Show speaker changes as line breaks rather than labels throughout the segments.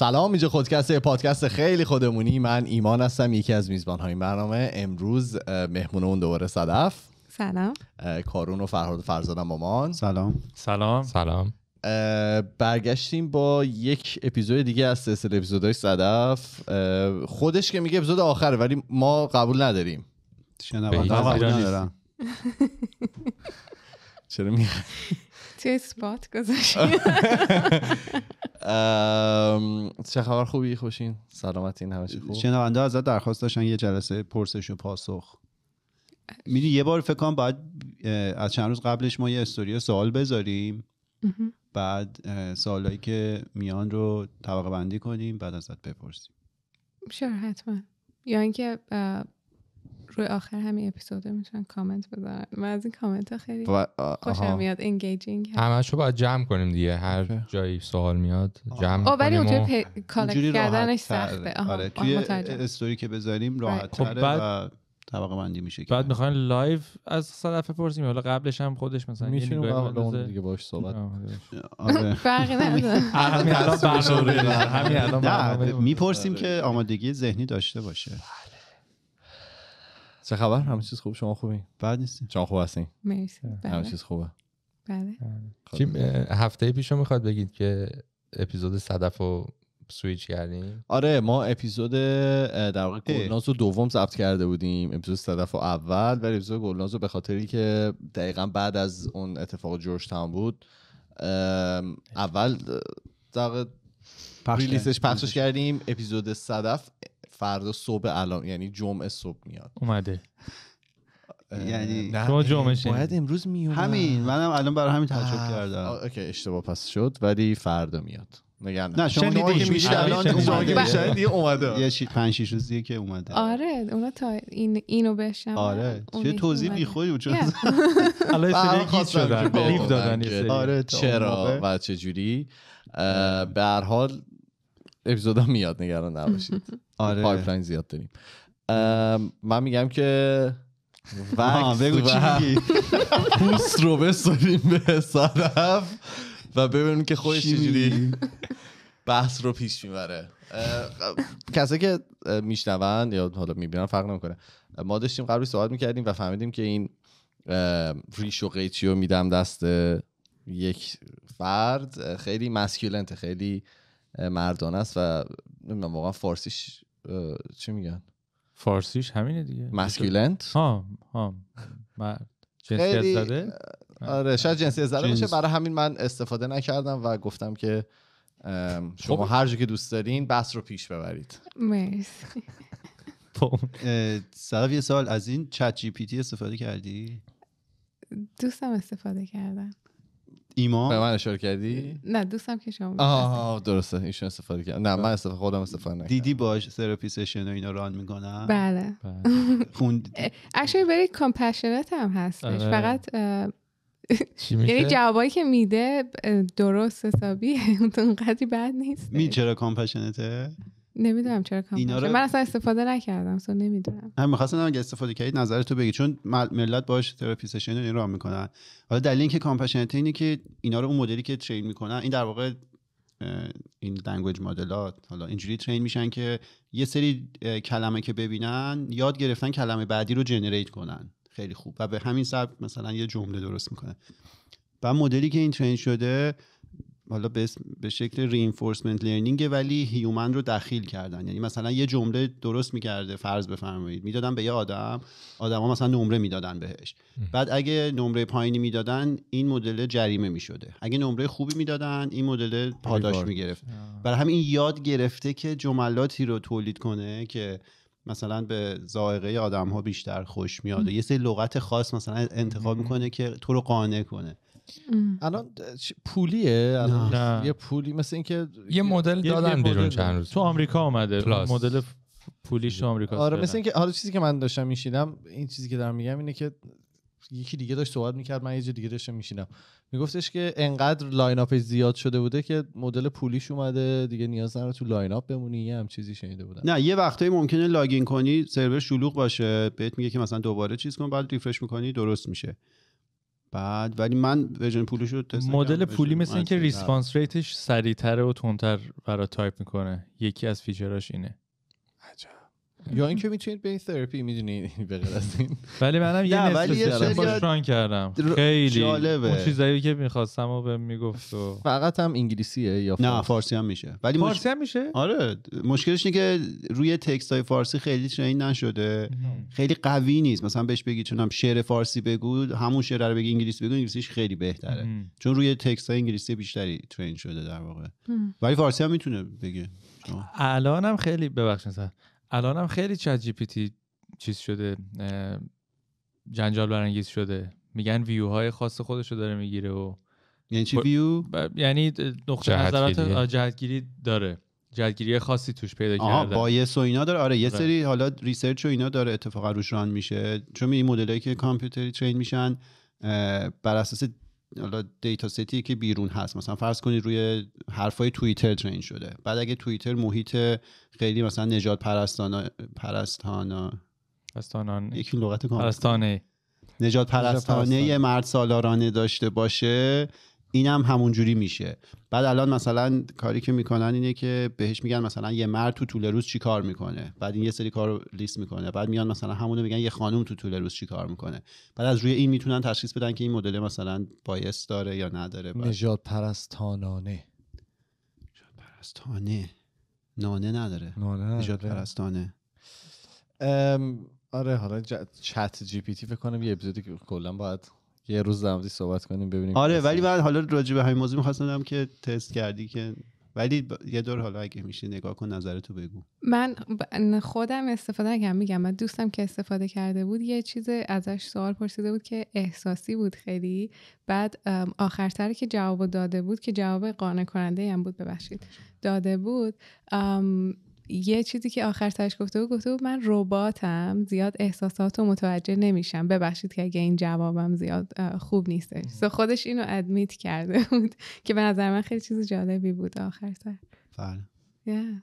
سلام اینجا خودکست پادکست خیلی خودمونی. من ایمان هستم یکی از میزبان های برنامه. امروز مهمون اون دوباره صدف.
سلام.
کارون و فرهاد فرزادم مامان
سلام.
سلام.
سلام.
برگشتیم با یک اپیزود دیگه از سلسله اپیزودهای صدف. خودش که میگه اپیزود آخره ولی ما قبول نداریم.
شنونده قبول ندارم
چرا میگه
توی سپات گذاشت.
چه خبر خوبی؟ خوشین؟ سلامتین همه چی خوب؟
شنونده ازت درخواست داشتن یه جلسه پرسش و پاسخ. می‌دونی یه بار فکر کنم باید از چند روز قبلش ما یه استوری سوال بذاریم. بعد سوالایی که میان رو طبقه بندی کنیم بعد ازت بپرسیم.
شور حتما. یا اینکه روی آخر همین اپیزود می‌تونن کامنت بذارن. من از این کامنت ها خیلی خوشم میاد engaging
همشو باید جمع کنیم دیگه. هر جایی سوال میاد جمع
کنیم ولی
اونجوری
collect کردنش سخته.
آره توی استوری که بذاریم راحت
خب
تره و طبقه بندی میشه
بعد می‌خواین live از صدف بپرسیم حالا قبلش هم خودش مثلا
میشینیم قبل دیگه باش صحبت
آره. فرقی نداره.
همین الان برنامه همین الان
می‌پرسیم که آمادگی ذهنی داشته باشه.
چه خبر؟ همه چیز خوب؟ شما خوبی؟
بعد نیستیم.
شما خوب هستین؟
مرسی.
همه چیز خوبه؟
بله.
چی هفته پیشو می‌خواد بگید که اپیزود صدف رو سویچ کردیم؟
آره ما اپیزود در واقع گلناز رو دوم ضبط کرده بودیم. اپیزود صدف رو اول ولی اپیزود گلناز رو به خاطری که دقیقا بعد از اون اتفاق جورج تاون بود اول در ریلیسش پخشش کردیم اپیزود صدف. فردا صبح الان یعنی جمعه صبح میاد.
اومده.
یعنی
شما جمعه
باید امروز میومد.
همین منم الان برای همین تعجب کردم.
اوکی اشتباه پس شد ولی فردا میاد. نگران
نه شما که میشید الان
دیگه اومده.
یه 5 6 روز دیگه که اومده.
آره اونا تا این اینو بشنم
آره چه توضیح بیخودی بود. چون
الان سری گیت شدن لیف دادن سری.
آره چرا و چه جوری؟ به هر حال اپیزودا میاد نگران نباشید.
آره.
pipeline زیاد داریم. من میگم که وقت
بگو چی
پوست رو بسپاریم به صدف و ببینیم که خودش چجوری بحث رو پیش می‌بره. کسایی که میشنون یا حالا می‌بینن فرق نمی‌کنه. ما داشتیم قبلی صحبت می‌کردیم و فهمیدیم که این ریش و قیچی رو میدم دست یک فرد. خیلی مسکولنته خیلی مردانه است و نمی‌دونم واقعا فارسیش چی میگن؟
فارسیش همینه دیگه.
مسکولنت
ها ها جنسیت زده؟
آره شاید جنسیت زده باشه. برای همین من استفاده نکردم و گفتم که شما هر جا که دوست دارین بحث رو پیش ببرید.
مرسی.
صدف یه سال از این چت جی پی تی استفاده کردی؟
دوستم استفاده کردم.
ایمان؟
به من اشاره کردی؟
نه دوستم که شما
آه درسته. ایشون استفاده کرد. نه من استفاده خودم استفاده نکردم.
دیدی باش therapy session و اینا run می‌کنن
بله.
خوند
actually very compassionate هم هستش.
آره.
فقط یعنی جوابایی که میده درست حسابی اونقدری بد نیست.
می چرا compassionate ه
نمی‌دونم چرا
رو-
من اصلا استفاده نکردم so نمی‌دونم.
هم می‌خواستم اگه استفاده کردید نظرتو بگی چون مل- ملت باش therapy session رو می‌کنن. حالا دلیل اینکه compassionate ه اینه که اینا رو اون مدلی که train می‌کنن این در واقع این language model ات حالا اینجوری train میشن که یه سری کلمه که ببینن یاد گرفتن کلمه بعدی رو generate کنن. خیلی خوب. و به همین سبب مثلا یه جمله درست می‌کنه. و مدلی که این train شده حالا به, شکل reinforcement learning ولی human رو دخیل کردن. یعنی مثلا یه جمله درست می‌کرده فرض بفرمایید. می‌دادن به یه آدم آدما مثلا نمره می‌دادن بهش. بعد اگه نمره پایینی می‌دادن این مدل جریمه می‌شده. اگه نمره خوبی می‌دادن این مدل پاداش. می‌گرفت. برای همین یاد گرفته که جملاتی رو تولید کنه که مثلا به ذائقه آدم ها بیشتر خوش میاد. و یه سری لغت خاص مثلا انتخاب می‌کنه که تو رو قانع کنه.
الان پولیه؟ الان
نه.
یه پولی مثل اینکه
یه مدل دادن
یه
بیرون چند روز
تو آمریکا اومده. مدل پولیش تو آمریکا
آره مثل اینکه حالا چیزی که من داشتم میشنیدم این چیزی که دارم میگم اینه که یکی دیگه داشت صحبت می‌کرد من یه جا دیگه داشتم میشنیدم. میگفتش که انقدر line up ش زیاد شده بوده که مدل پولیش اومده دیگه نیاز نداره تو line up بمونی یه هم چیزی شنیده بودم.
نه یه وقتایی ممکنه login کنی سرور شلوغ باشه بهت میگه که مثلا دوباره چیز کن بعد refresh می‌کنی درست میشه. بعد ولی من version پولی رو تست
مدل پولی مثل اینکه response rate ش سریعتره و تندتر برای تایپ می‌کنه. یکی از feature اش
اینه. یا اینکه می‌تونید به این تراپی می‌دونی به غیر از این.
ولی منم یه نصف باش کردم. خیلی. جالبه. اون چیزایی که می‌خواستم و به می‌گفت و
فقط هم انگلیسیه یا
نه فارسی؟ هم میشه. ولی
فارسی هم میشه؟
آره. مشکلش اینه که روی تکست های فارسی خیلی ترین نشده. خیلی قوی نیست. مثلا بهش بگی چون هم شعر فارسی بگو همون شعر رو بگی انگلیسی بگو انگلیسیش خیلی بهتره. چون روی تکست های انگلیسی بیشتری ترین شده در واقع. ولی فارسی هم می‌تونه بگه.
الانم خیلی ببخشید الانم خیلی ChatGPT چیز شده جنجال برانگیز شده. میگن ویو های خاص خودش رو داره می‌گیره و
یعنی چی ویو
یعنی نقطه نظرات جهتگیری داره. جهتگیری خاصی توش پیدا کرده.
bias و اینا داره. آره یه سری حالا research و اینا داره اتفاقا روش run میشه. چون این مدلایی که کامپیوتری train میشن بر اساس حالا دیتا ستی که بیرون هست. مثلا فرض کنید روی حرفای توییتر ترین شده. بعد اگه توییتر محیط خیلی مثلا نجات پرستانا پرستانا
پرستانان.
یکی لغت
پرستانه.
نجات پرستانه مرد سالارانه داشته باشه. اینم همون جوری میشه. بعد الان مثلا کاری که می‌کنن اینه که بهش میگن مثلا یه مرد تو طول روز چی کار می‌کنه؟ بعد این یه سری کار رو لیست می‌کنه. بعد میان مثلا همونو میگن یه خانم تو طول روز چی کار می‌کنه. بعد از روی این می‌تونن تشخیص بدن که این مدل مثلا بایس داره یا نداره.
نجات پرستانانه
نجات پرستانه نانه نداره. نجات پرستانه
آره حالا چت جی پی تی فکر کنم یه اپیزودی که کلا باید یه روز در صحبت کنیم ببینیم
آره ولی بعد حالا راجع به همین موضوع می‌خواستم که تست کردی که ولی یه دور حالا اگه میشه نگاه کن نظرتو بگو.
من خودم استفاده نکردم. میگم من دوستم که استفاده کرده بود یه چیز ازش سوال پرسیده بود که احساسی بود خیلی. بعد آخرتر که جواب داده بود که جواب قانع کننده هم بود ببخشید. داده بود یه چیزی که آخر سرش گفته بود گفته بود من رباتم زیاد احساسات رو متوجه نمیشم. ببخشید که اگه این جوابم زیاد خوب نیستش. سو خودش اینو ادمیت کرده بود که به نظر من خیلی چیز جالبی بود آخر سر
بله.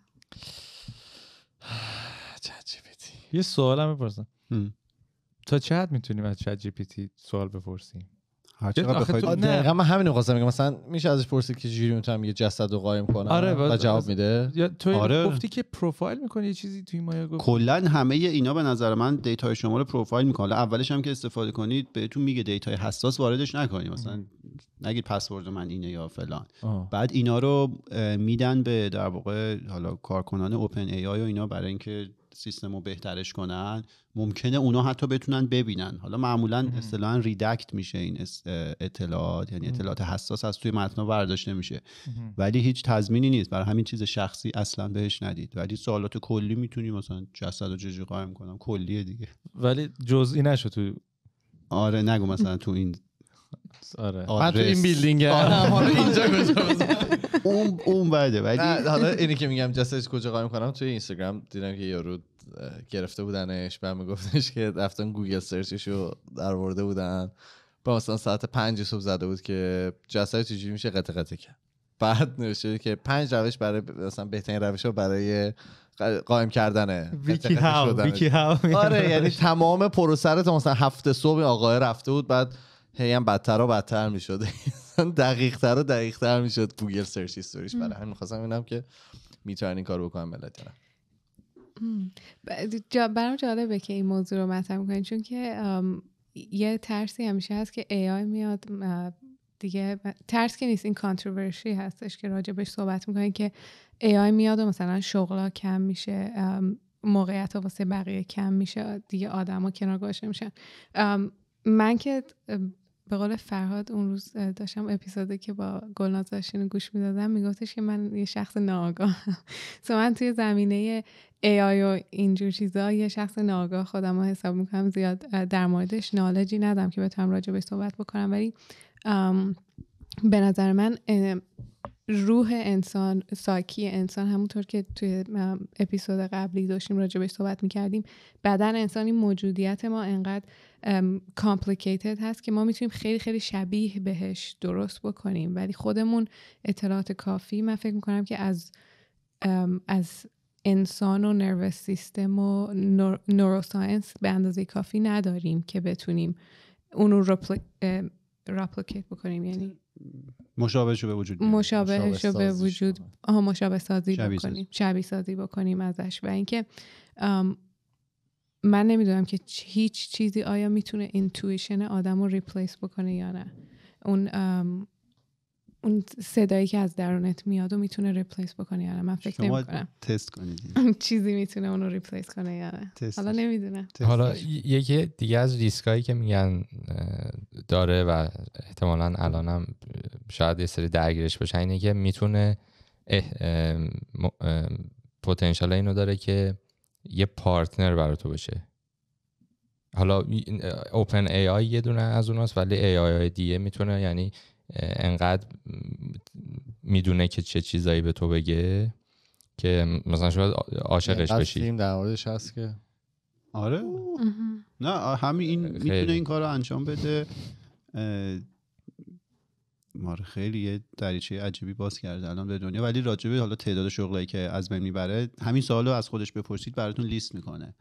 یه سوال هم. بپرسم تا چه حد می‌تونیم از Chat GPT سوال بپرسیم
هر دقیقا من همین خواستم میگم مثلا میشه ازش پرسید که چجوری می‌تونم یه جسد رو قایم کنم آره و جواب میده؟
یا تو آره. گفتی که پروفایل می‌کنی یه چیزی توی مایا گفت
کلا همه اینا به نظر من دیتای شما رو پروفایل می‌کنه اولش هم که استفاده کنید بهتون میگه دیتای حساس واردش نکنید. مثلا نگید پسورد من اینه یا فلان. بعد اینا رو میدن به در واقع حالا کارکنان اوپن ای آی و اینا برای اینکه سیستم رو بهترش کنن ممکنه اونا حتی بتونن ببینن. حالا معمولا اصطلاحا ریدکت میشه این اطلاعات یعنی اطلاعات حساس از توی متن برداشته میشه. ولی هیچ تضمینی نیست. برای همین چیز شخصی اصلا بهش ندید. ولی سوالات کلی می‌تونی مثلا جسد و چجوری قایم کنم. کلیه دیگه.
ولی جزئی نشد تو
آره نگو مثلا تو این
آره. من تو این building. آره حالا اینجا
اون اون بعده. ولی
حالا اینی که میگم جسدش کجا قایم کنم توی اینستاگرام دیدم که یارو گرفته بودنش بعد میگفتش که رفتن Google search ش رو در آورده بودن. با مثلا ساعت پنج صبح زده بود که جسد چجوری میشه قطعه قطعه کرد. بعد نوشته که پنج روش برای مثلا بهترین روش ها برای قایم کردنه
wikiHow wikiHow.
آره یعنی تمام پروسه تا مثلا هفته صبح آقای رفته بود بعد هی هم بدتر و بدتر می‌شد. دقیق تر و دقیق تر می‌شد Google search history ش برای همین می‌خواستم اینم که می‌تونن این کارو بکنن ملت
جا برام جالبه که این موضوع رو مطرح می‌کنین چون که یه ترسی همیشه هست که AI میاد دیگه ترس که نیست این controversy ای هستش که راجبش صحبت می‌کنین که AI میاد و مثلا شغلا کم میشه موقعیت واسه بقیه کم میشه دیگه آدما کنار گذاشته میشن. من که به قول فرهاد اون روز داشتم اپیزودی که با گلناز داشتین گوش می‌دادم میگفتش که من یه شخص ناآگاه سو من توی زمینه آی و اینجور چیزا یه شخص ناآگاه خودم رو حساب می‌کنم زیاد. در موردش نالجی ندم که بتونم راجع به صحبت بکنم. ولی به نظر من روح انسان ساکی انسان همونطور که توی اپیزود قبلی داشتیم راجع بهش صحبت می‌کردیم بدن انسانی موجودیت ما انقدر complicated هست که ما می‌تونیم خیلی خیلی شبیه بهش درست بکنیم. ولی خودمون اطلاعات کافی من فکر می‌کنم که از از انسان و nervous system و neuroscience به اندازه کافی نداریم که بتونیم اون رو replicate بکنیم. یعنی
مشابهش رو به وجود.
مشابهش رو به وجود. آها مشابه سازی بکنیم. شبیه سازی بکنیم ازش. و اینکه من نمی‌دونم که هیچ چیزی آیا می‌تونه intuition آدم رو replace بکنه یا نه. اون اون صدایی که از درونت میاد و می‌تونه replace بکنه یا نه. من فکر
شما
نمی
تست کنید.
چیزی می‌تونه اونو replace کنه یا نه.
تستش.
حالا نمی‌دونم.
حالا یکی دیگه از ریسکایی که میگن داره و احتمالا الانم شاید یه سری درگیرش باشن اینه که می‌تونه پتانسیال اینو داره که یه partner برای تو بشه. حالا OpenAI یه دونه از اوناست ولی AI های دیگه می‌تونه یعنی انقدر می‌دونه که چه چیزایی به تو بگه که مثلا شاید عاشقش بشی.
فیلم در موردش هست که.
آره. نه همین این. می‌تونه این کار رو انجام بده. آره خیلی یه دریچه عجیبی باز کرده الان به دنیا. ولی راجبه حالا تعداد شغلایی که از بین می‌بره همین سوالو از خودش بپرسید براتون لیست می‌کنه.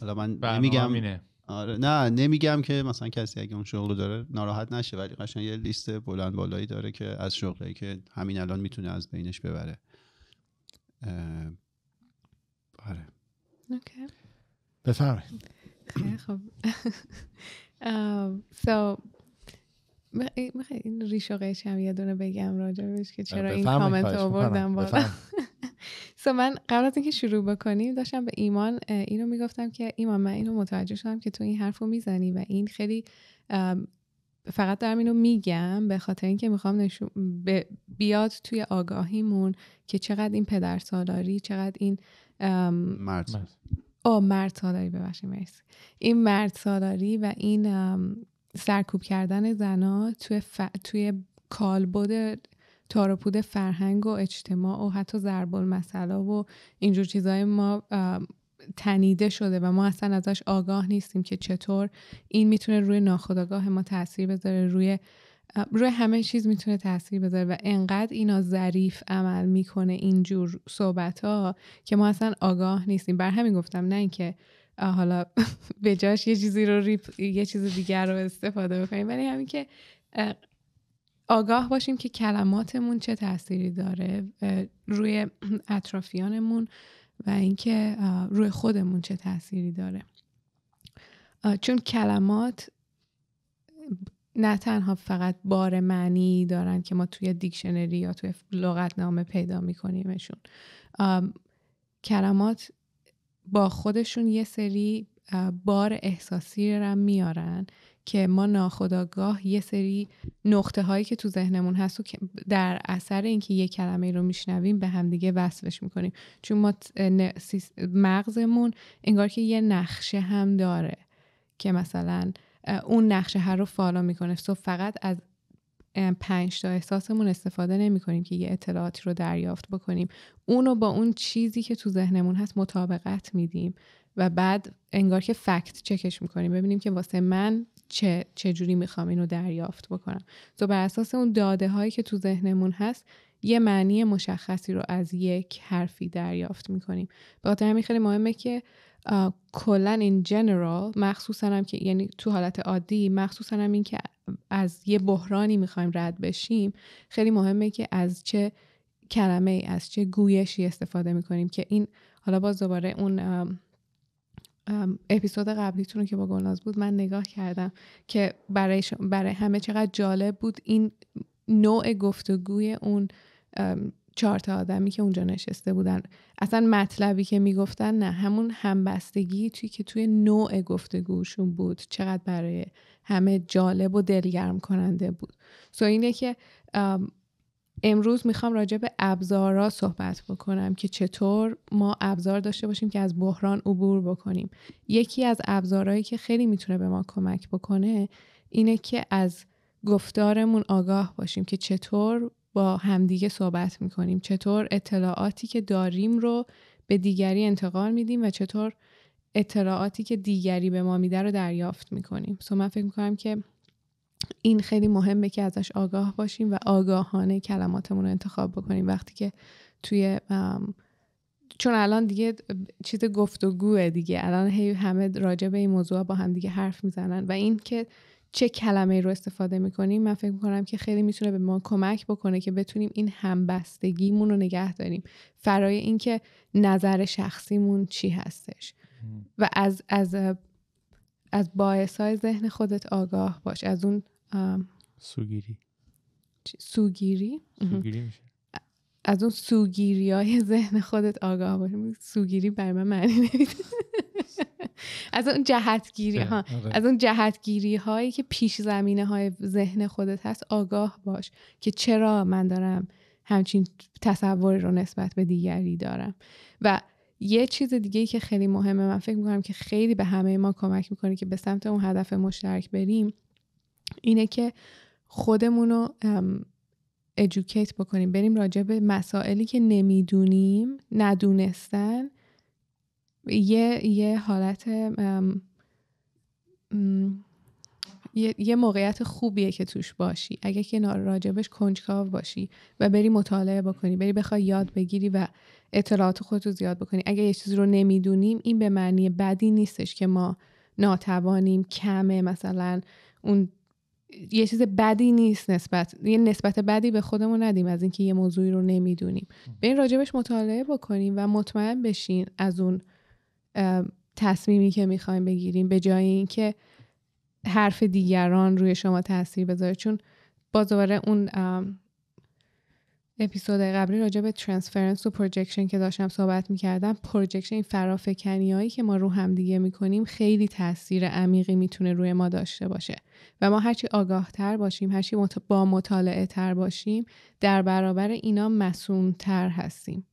حالا من نمیگم
اینه.
آره نه نمیگم که مثلا کسی اگه اون شغل رو داره ناراحت نشه ولی قشنگ یه لیست بلند بالایی داره که از شغلایی که همین الان می‌تونه از بینش ببره. آره.
اوکی.
بفرمایید.
خب ام، so می‌خوای این ریش و هم یه دونه بگم راجبش که چرا این کامنت آوردم. بالا so من قبل از اینکه شروع بکنیم داشتم به ایمان اینو می‌گفتم که ایمان من اینو متوجه شدم که تو این حرف رو می‌زنی و این خیلی فقط دارم اینو میگم به خاطر اینکه می‌خوام نشون ب- بیاد توی آگاهیمون که چقدر این پدر سالاری چقدر این ام،
مرد
مرد.
آه مرد سالاری ببخشید مرسی این مرد سالاری و این ام، سرکوب کردن زنا توی, ف... توی کالبد تاروپود فرهنگ و اجتماع و حتی ضرب المثل و اینجور چیزای ما تنیده شده و ما اصلا ازش آگاه نیستیم که چطور این می‌تونه روی ناخودآگاه ما تاثیر بذاره روی روی همه چیز می‌تونه تاثیر بذاره و انقدر اینا ظریف عمل می‌کنه اینجور صحبت ها که ما اصلا آگاه نیستیم. بر همین گفتم نه اینکه حالا به جاش یه چیزی رو ریپ، یه چیز دیگر رو استفاده بکنیم. ولی همین که اه، آگاه باشیم که کلماتمون چه تاثیری داره روی اطرافیانمون و اینکه روی خودمون چه تاثیری داره. چون کلمات نه تنها فقط بار معنی دارن که ما توی دیکشنری یا توی لغتنامه پیدا میکنیمشون. کلمات با خودشون یه سری بار احساسی رو میارن که ما ناخداگاه یه سری نقطه هایی که تو ذهنمون هست و در اثر اینکه یه کلمه رو میشنویم به همدیگه وصلش می‌کنیم. چون ما مغزمون انگار که یه نقشه هم داره که مثلا اون نقشه هر رو فالو می‌کنه. سو فقط از پنج تا احساسمون استفاده نمی کنیم که یه اطلاعاتی رو دریافت بکنیم. اونو با اون چیزی که تو ذهنمون هست مطابقت میدیم و بعد انگار که فکت چکش می‌کنیم. ببینیم که واسه من چه چجوری می‌خوام اینو دریافت بکنم. تو بر اساس اون داده هایی که تو ذهنمون هست یه معنی مشخصی رو از یک حرفی دریافت می‌کنیم. به خاطر همین خیلی مهمه که کلا این جنرال مخصوصا هم که یعنی تو حالت عادی مخصوصا هم این که از یه بحرانی می‌خوایم رد بشیم خیلی مهمه که از چه کلمه ای از چه گویشی استفاده می‌کنیم که این حالا باز دوباره اون اپیزود قبلیتون رو که با گلناز بود من نگاه کردم که برای, برای همه چقدر جالب بود این نوع گفتگوی اون چهار تا آدمی که اونجا نشسته بودن. اصلا مطلبی که می‌گفتن نه همون همبستگی توی که توی نوع گفتگوشون بود چقدر برای همه جالب و دلگرم کننده بود. سو اینه که ام، امروز می‌خوام راجع به ابزارا صحبت بکنم که چطور ما ابزار داشته باشیم که از بحران عبور بکنیم. یکی از ابزارهایی که خیلی می‌تونه به ما کمک بکنه اینه که از گفتارمون آگاه باشیم که چطور با همدیگه صحبت می‌کنیم. چطور اطلاعاتی که داریم رو به دیگری انتقال میدیم و چطور اطلاعاتی که دیگری به ما میده رو دریافت می‌کنیم. سو من فکر می‌کنم که این خیلی مهمه که ازش آگاه باشیم و آگاهانه کلماتمون رو انتخاب بکنیم. وقتی که توی چون الان دیگه چیز گفتگوه دیگه. الان هی همه راجع به این موضوع با هم دیگه حرف می‌زنن و این که چه کلمه رو استفاده می‌کنیم؟ من فکر می‌کنم که خیلی می‌تونه به ما کمک بکنه که بتونیم این همبستگیمون رو نگه داریم. فرای اینکه نظر شخصیمون چی هستش. و از از از باعث های ذهن خودت آگاه باش. از اون
سوگیری.
سوگیری؟
سوگیری میشه.
از اون سوگیری های ذهن خودت آگاه باش. سوگیری برای من معنی نمیده. از اون جهتگیری ها
آره.
از اون جهتگیری هایی که پیش زمینه های ذهن خودت هست آگاه باش که چرا من دارم همچین تصوری رو نسبت به دیگری دارم و یه چیز دیگه ای که خیلی مهمه من فکر می‌کنم که خیلی به همه ما کمک می‌کنه که به سمت اون هدف مشترک بریم اینه که خودمون رو ادوکیت بکنیم بریم راجع به مسائلی که نمی‌دونیم ندونستن یه یه حالت یه, یه موقعیت خوبیه که توش باشی. اگه که راجبش کنجکاو باشی و بری مطالعه بکنی بری بخوای یاد بگیری و اطلاعات خودت رو زیاد بکنی. اگه یه چیزی رو نمی‌دونیم این به معنی بدی نیستش که ما ناتوانیم کمه. مثلا اون یه چیز بدی نیست نسبت یه نسبت بدی به خودمون ندیم از اینکه یه موضوعی رو نمی‌دونیم. برین راجبش مطالعه بکنیم و مطمئن بشین از اون تصمیمی که می‌خوایم بگیریم به جای اینکه حرف دیگران روی شما تاثیر بذاره چون باز دوباره اون اپیزود قبلی راجع به transference و projection که داشتم صحبت می‌کردم projection این فرافکنی هایی که ما رو همدیگه می‌کنیم خیلی تاثیر عمیقی می‌تونه روی ما داشته باشه و ما هرچی آگاه تر باشیم هرچی. با مطالعه تر باشیم در برابر اینا مصون تر هستیم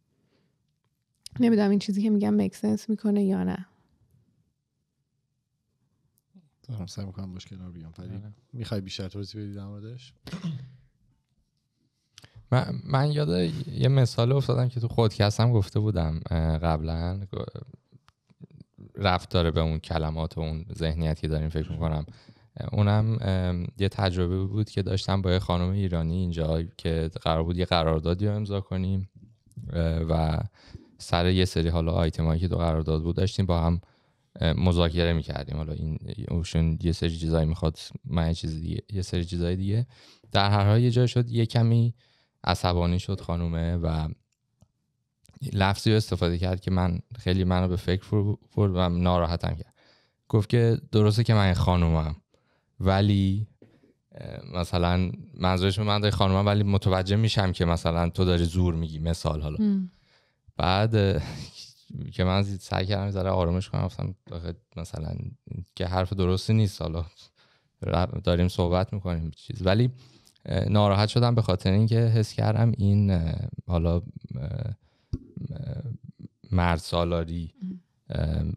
نمی‌دونم این چیزی که میگم make sense می‌کنه یا نه.
دارم سعی می‌کنم مشکل رو بیام فرید
آره.
می‌خوای بیشتر توضیح بدی در موردش؟
من, من یاد یه مثال افتادم که تو خودکستم گفته بودم قبلا رفت داره به اون کلمات و اون ذهنیت که داریم فکر می‌کنم. اونم یه تجربه بود که داشتم با یه خانم ایرانی اینجا که قرار بود یه قراردادی رو امضا کنیم و سر یه سری حالا آیتم هایی که تو قرارداد بود داشتیم با هم مذاکره می‌کردیم. حالا این اوشون یه سری چیزایی می‌خواد من یه چیز دیگه یه سری چیزای دیگه. در هر حال یه جای شد یه کمی عصبانی شد خانومه و لفظی رو استفاده کرد که من خیلی منو به فکر فرو برد و ناراحتم کرد. گفت که درسته که من خانومم ولی مثلا منظورش من داری خانومم ولی متوجه میشم که مثلا تو داری زور میگی مثال حالا. بعد که من سعی کردم ذره آرامش کنم گفتم مثلا که حرف درستی نیست حالا داریم صحبت می‌کنیم چیز. ولی ناراحت شدم به خاطر اینکه حس کردم این حالا مرد سالاری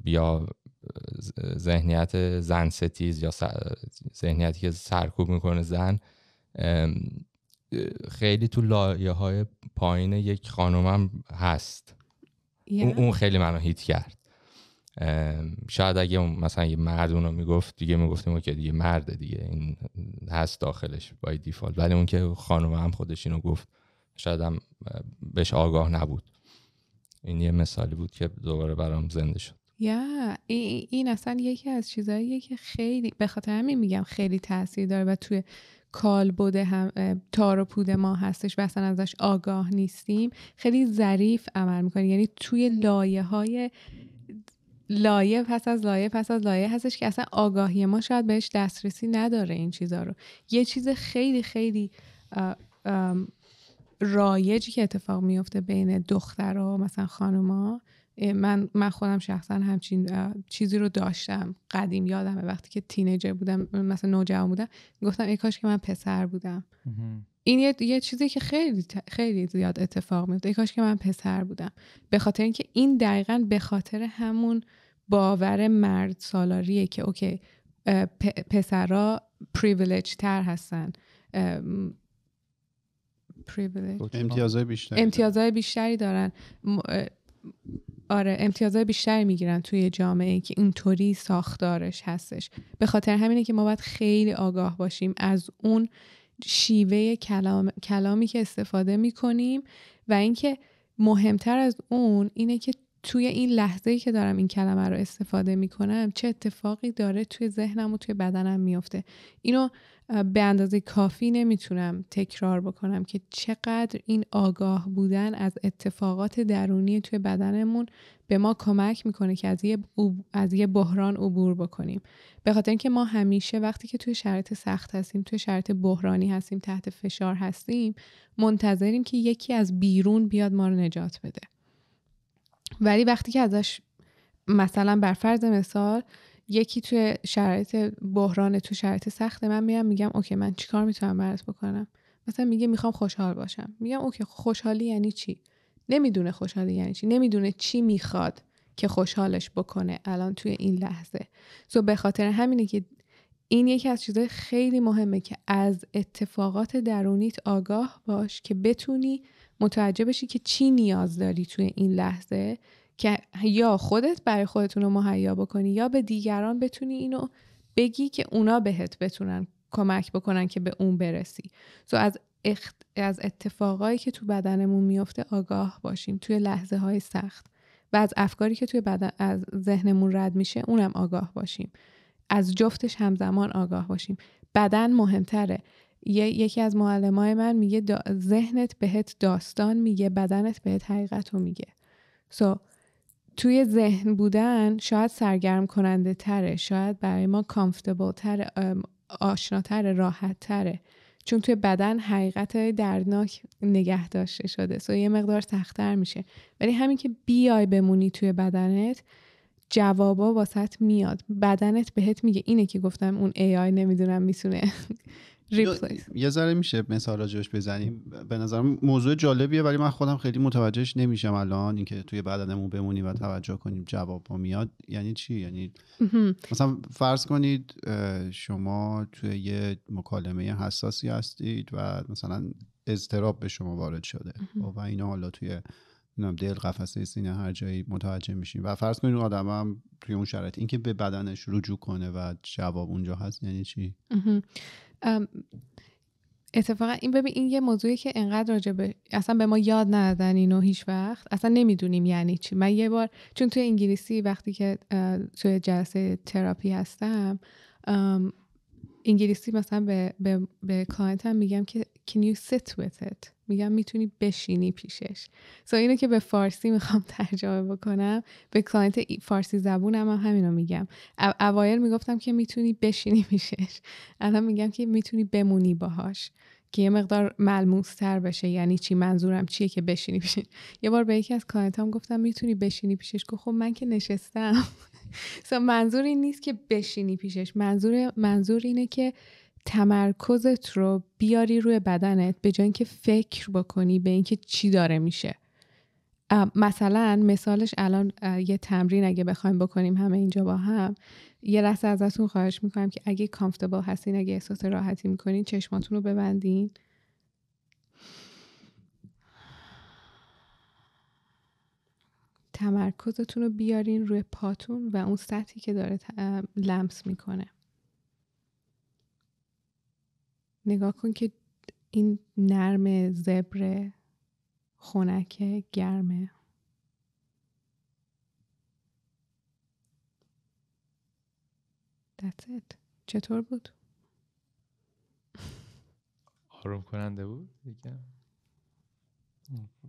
یا ذهنیت زن ستیز یا ذهنیتی که سرکوب می‌کنه زن خیلی تو لایه های پایین یک خانومم هست.
یه.
اون خیلی منو هیت کرد. شاید اگه مثلا یه مرد اونو می‌گفت دیگه می‌گفتیم که دیگه مرده دیگه. این هست داخلش بای دیفالت ولی اون که خانوم هم خودش اینو گفت شاید هم بهش آگاه نبود. این یه مثالی بود که دوباره برام زنده شد.
یا این, این اصلا یکی از چیزهاییه که خیلی به خاطر همین میگم خیلی تاثیر داره و توی کالبد هم اه، تار و پود ما هستش و اصلا ازش آگاه نیستیم. خیلی ظریف عمل می‌کنه یعنی توی لایه های لایه پس از لایه پس از لایه هستش که اصلا آگاهی ما شاید بهش دسترسی نداره این چیزا رو. یه چیز خیلی خیلی رایجی که اتفاق میفته بین دخترها مثلا خانوما من من خودم شخصا همچین چیزی رو داشتم. قدیم یادمه وقتی که تینیجر بودم مثلا نوجوان بودم گفتم ای کاش که من پسر بودم. این یه, یه چیزی که خیلی خیلی زیاد اتفاق میفته ای کاش که من پسر بودم. به خاطر اینکه این دقیقا به خاطر همون باور مرد سالاریه که okay پسرا پریویلیج تر هستن.
امتیازهای بیشتری
امتیازهای بیشتری دارن. آره امتیازهای بیشتری می‌گیرن توی جامعه که اینطوری ساختارش هستش. به خاطر همینه که ما باید خیلی آگاه باشیم از اون شیوه کلام، کلامی که استفاده می‌کنیم و اینکه مهمتر از اون اینه که توی این لحظه که دارم این کلمه رو استفاده می‌کنم چه اتفاقی داره توی ذهنم و توی بدنم میفته اینو به اندازه کافی نمی‌تونم تکرار بکنم که چقدر این آگاه بودن از اتفاقات درونی توی بدنمون به ما کمک می‌کنه که از یه, از یه بحران عبور بکنیم. به خاطر اینکه ما همیشه وقتی که توی شرایط سخت هستیم توی شرایط بحرانی هستیم تحت فشار هستیم منتظریم که یکی از بیرون بیاد ما رو نجات بده. ولی وقتی که ازش مثلا بر فرض مثال یکی توی شرایط بحران تو شرایط سخت من میام میگم اوکی من چیکار می‌تونم برات بکنم؟ مثلا میگه می‌خوام خوشحال باشم. میگم اوکی خوشحالی یعنی چی؟ نمی‌دونه خوشحالی یعنی چی. نمی‌دونه چی می‌خواد که خوشحالش بکنه الان توی این لحظه. سو به خاطر همینه که این یکی از چیزهای خیلی مهمه که از اتفاقات درونیت آگاه باش که بتونی متوجه بشی که چی نیاز داری توی این لحظه که یا خودت برای خودتون رو مهیا بکنی یا به دیگران بتونی اینو بگی که اونا بهت بتونن کمک بکنن که به اون برسی. سو از از اتفاقایی که تو بدنمون میفته آگاه باشیم. توی لحظه های سخت. و از افکاری که توی بدن از ذهنمون رد میشه اونم آگاه باشیم. از جفتش همزمان آگاه باشیم. بدن مهمتره. یکی از معلمای من میگه ذهنت بهت داستان میگه بدنت بهت حقیقت میگه. So, توی ذهن بودن شاید سرگرم کننده تره شاید برای ما کامفتبل تره آشناتره راحت تره. چون توی بدن حقیقت دردناک نگه داشته شده. سو یه مقدار سختتر میشه. ولی همین که بیای بمونی توی بدنت جوابا واسط میاد. بدنت بهت میگه اینه که گفتم اون آی نمی‌دونم می‌تونه
یه ذره میشه مثال راجبش بزنیم. به نظرم موضوع جالبیه ولی من خودم خیلی متوجهش نمیشم الان. اینکه توی بدنمون بمونیم و توجه کنیم جواب میاد. یعنی چی؟ یعنی مثلا فرض کنید شما توی یه مکالمه حساسی هستید و مثلا اضطراب به شما وارد شده. و اینا حالا توی دل قفسه سینه هر جایی متوجه میشیم و فرض کنید اون آدم هم توی اون شرایط اینکه به بدنش رجوع کنه و جواب اونجا هست یعنی چی؟
اتفاقا این ببین این یه موضوعی که انقدر راجبه اصلا به ما یاد ندادن اینو هیچ وقت. اصلا نمی‌دونیم یعنی چی. من یه بار چون توی انگلیسی وقتی که توی جلسه تراپی هستم انگلیسی مثلا به, به, به client م میگم که can you sit with it میگم می‌تونی بشینی پیشش. so اینو که به فارسی می‌خوام ترجمه بکنم به client فارسی زبونم هم همینو میگم. اوایل می‌گفتم که می‌تونی بشینی پیشش. الان میگم که می‌تونی بمونی باهاش که یه مقدار ملموس تر بشه. یعنی چی؟ منظورم چیه که بشینی پیشش؟ یه بار به یکی از client ام گفتم می‌تونی بشینی پیشش؟ گفت خب من که نشستم. منظور این نیست که بشینی پیشش. منظور منظور اینه که تمرکزت رو بیاری روی بدنت به جای اینکه فکر بکنی به اینکه چی داره میشه. مثلا مثالش الان یه تمرین اگه بخوایم بکنیم همه اینجا با هم یه لحظه ازتون خواهش می‌کنم که اگه comfortable هستین اگه احساس راحتی می‌کنین چشماتون رو ببندین. تمرکزتون رو بیارین روی پاتون و اون سطحی که داره لمس می‌کنه. نگاه کن که این نرم زبر خونک گرمه That's it. چطور بود؟
آروم کننده بود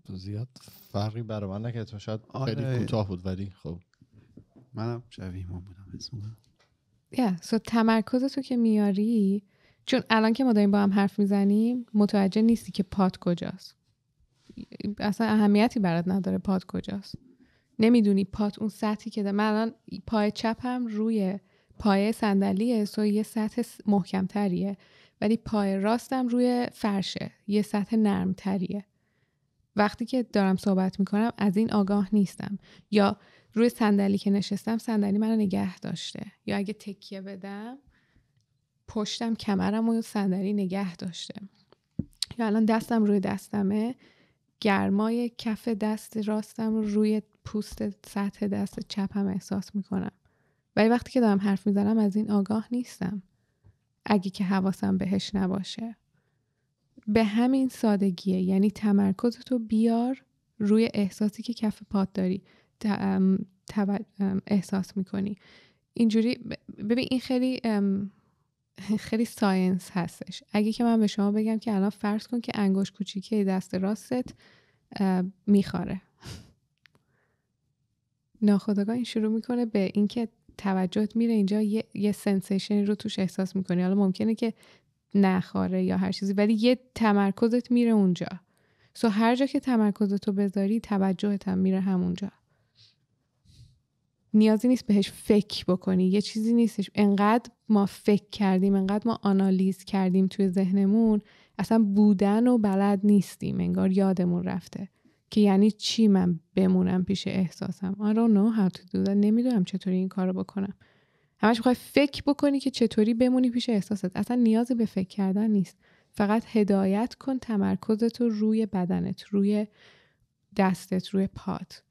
زیاد فرقی برای من نکرد تو شاید خیلی آره. کوتاه بود ولی خب
منم شبیه ما بودم
یا سو تمرکز تو که میاری چون الان که ما داریم با هم حرف می‌زنیم متوجه نیستی که پات کجاست. اصلا اهمیتی برات نداره پات کجاست. نمی‌دونی پات اون سطحی که ده. من الان پای چپم روی پای صندلیه سو یه سطح محکمتریه. ولی پای راستم روی فرشه. یه سطح نرمتریه. وقتی که دارم صحبت می‌کنم از این آگاه نیستم. یا روی صندلی که نشستم صندلی منو نگه داشته. یا اگه تکیه بدم پشتم کمرم و صندلی نگه داشته. یا الان دستم روی دستمه گرمای کف دست راستم رو روی پوست سطح دست چپم احساس می‌کنم. ولی وقتی که دارم حرف می‌زنم از این آگاه نیستم. اگه که حواسم بهش نباشه. به همین سادگیه. یعنی تمرکزتو بیار روی احساسی که کف پات داری. احساس می‌کنی. اینجوری ببین این خیلی خیلی ساینس هستش. اگه که من به شما بگم که الان فرض کن که انگشت کوچیکه دست راستت میخاره. ناخودآگاه این شروع می‌کنه به اینکه توجهت میره اینجا یه, یه سنسیشن رو توش احساس می‌کنی. حالا ممکنه که نخاره یا هر چیزی ولی یه تمرکزت میره اونجا. سو هر جا که تمرکزت رو بذاری توجهت هم میره همونجا. نیازی نیست بهش فکر بکنی. یه چیزی نیستش. انقدر ما فکر کردیم انقدر ما آنالیز کردیم توی ذهنمون اصلا بودن و بلد نیستیم. انگار یادمون رفته. که یعنی چی من بمونم پیش احساسم؟ I don't know how to do that. نمی‌دونم چطوری این کارو بکنم. همش می‌خوای فکر بکنی که چطوری بمونی پیش احساست. اصلا نیازی به فکر کردن نیست. فقط هدایت کن تمرکزت رو روی بدنت روی دستت روی پات.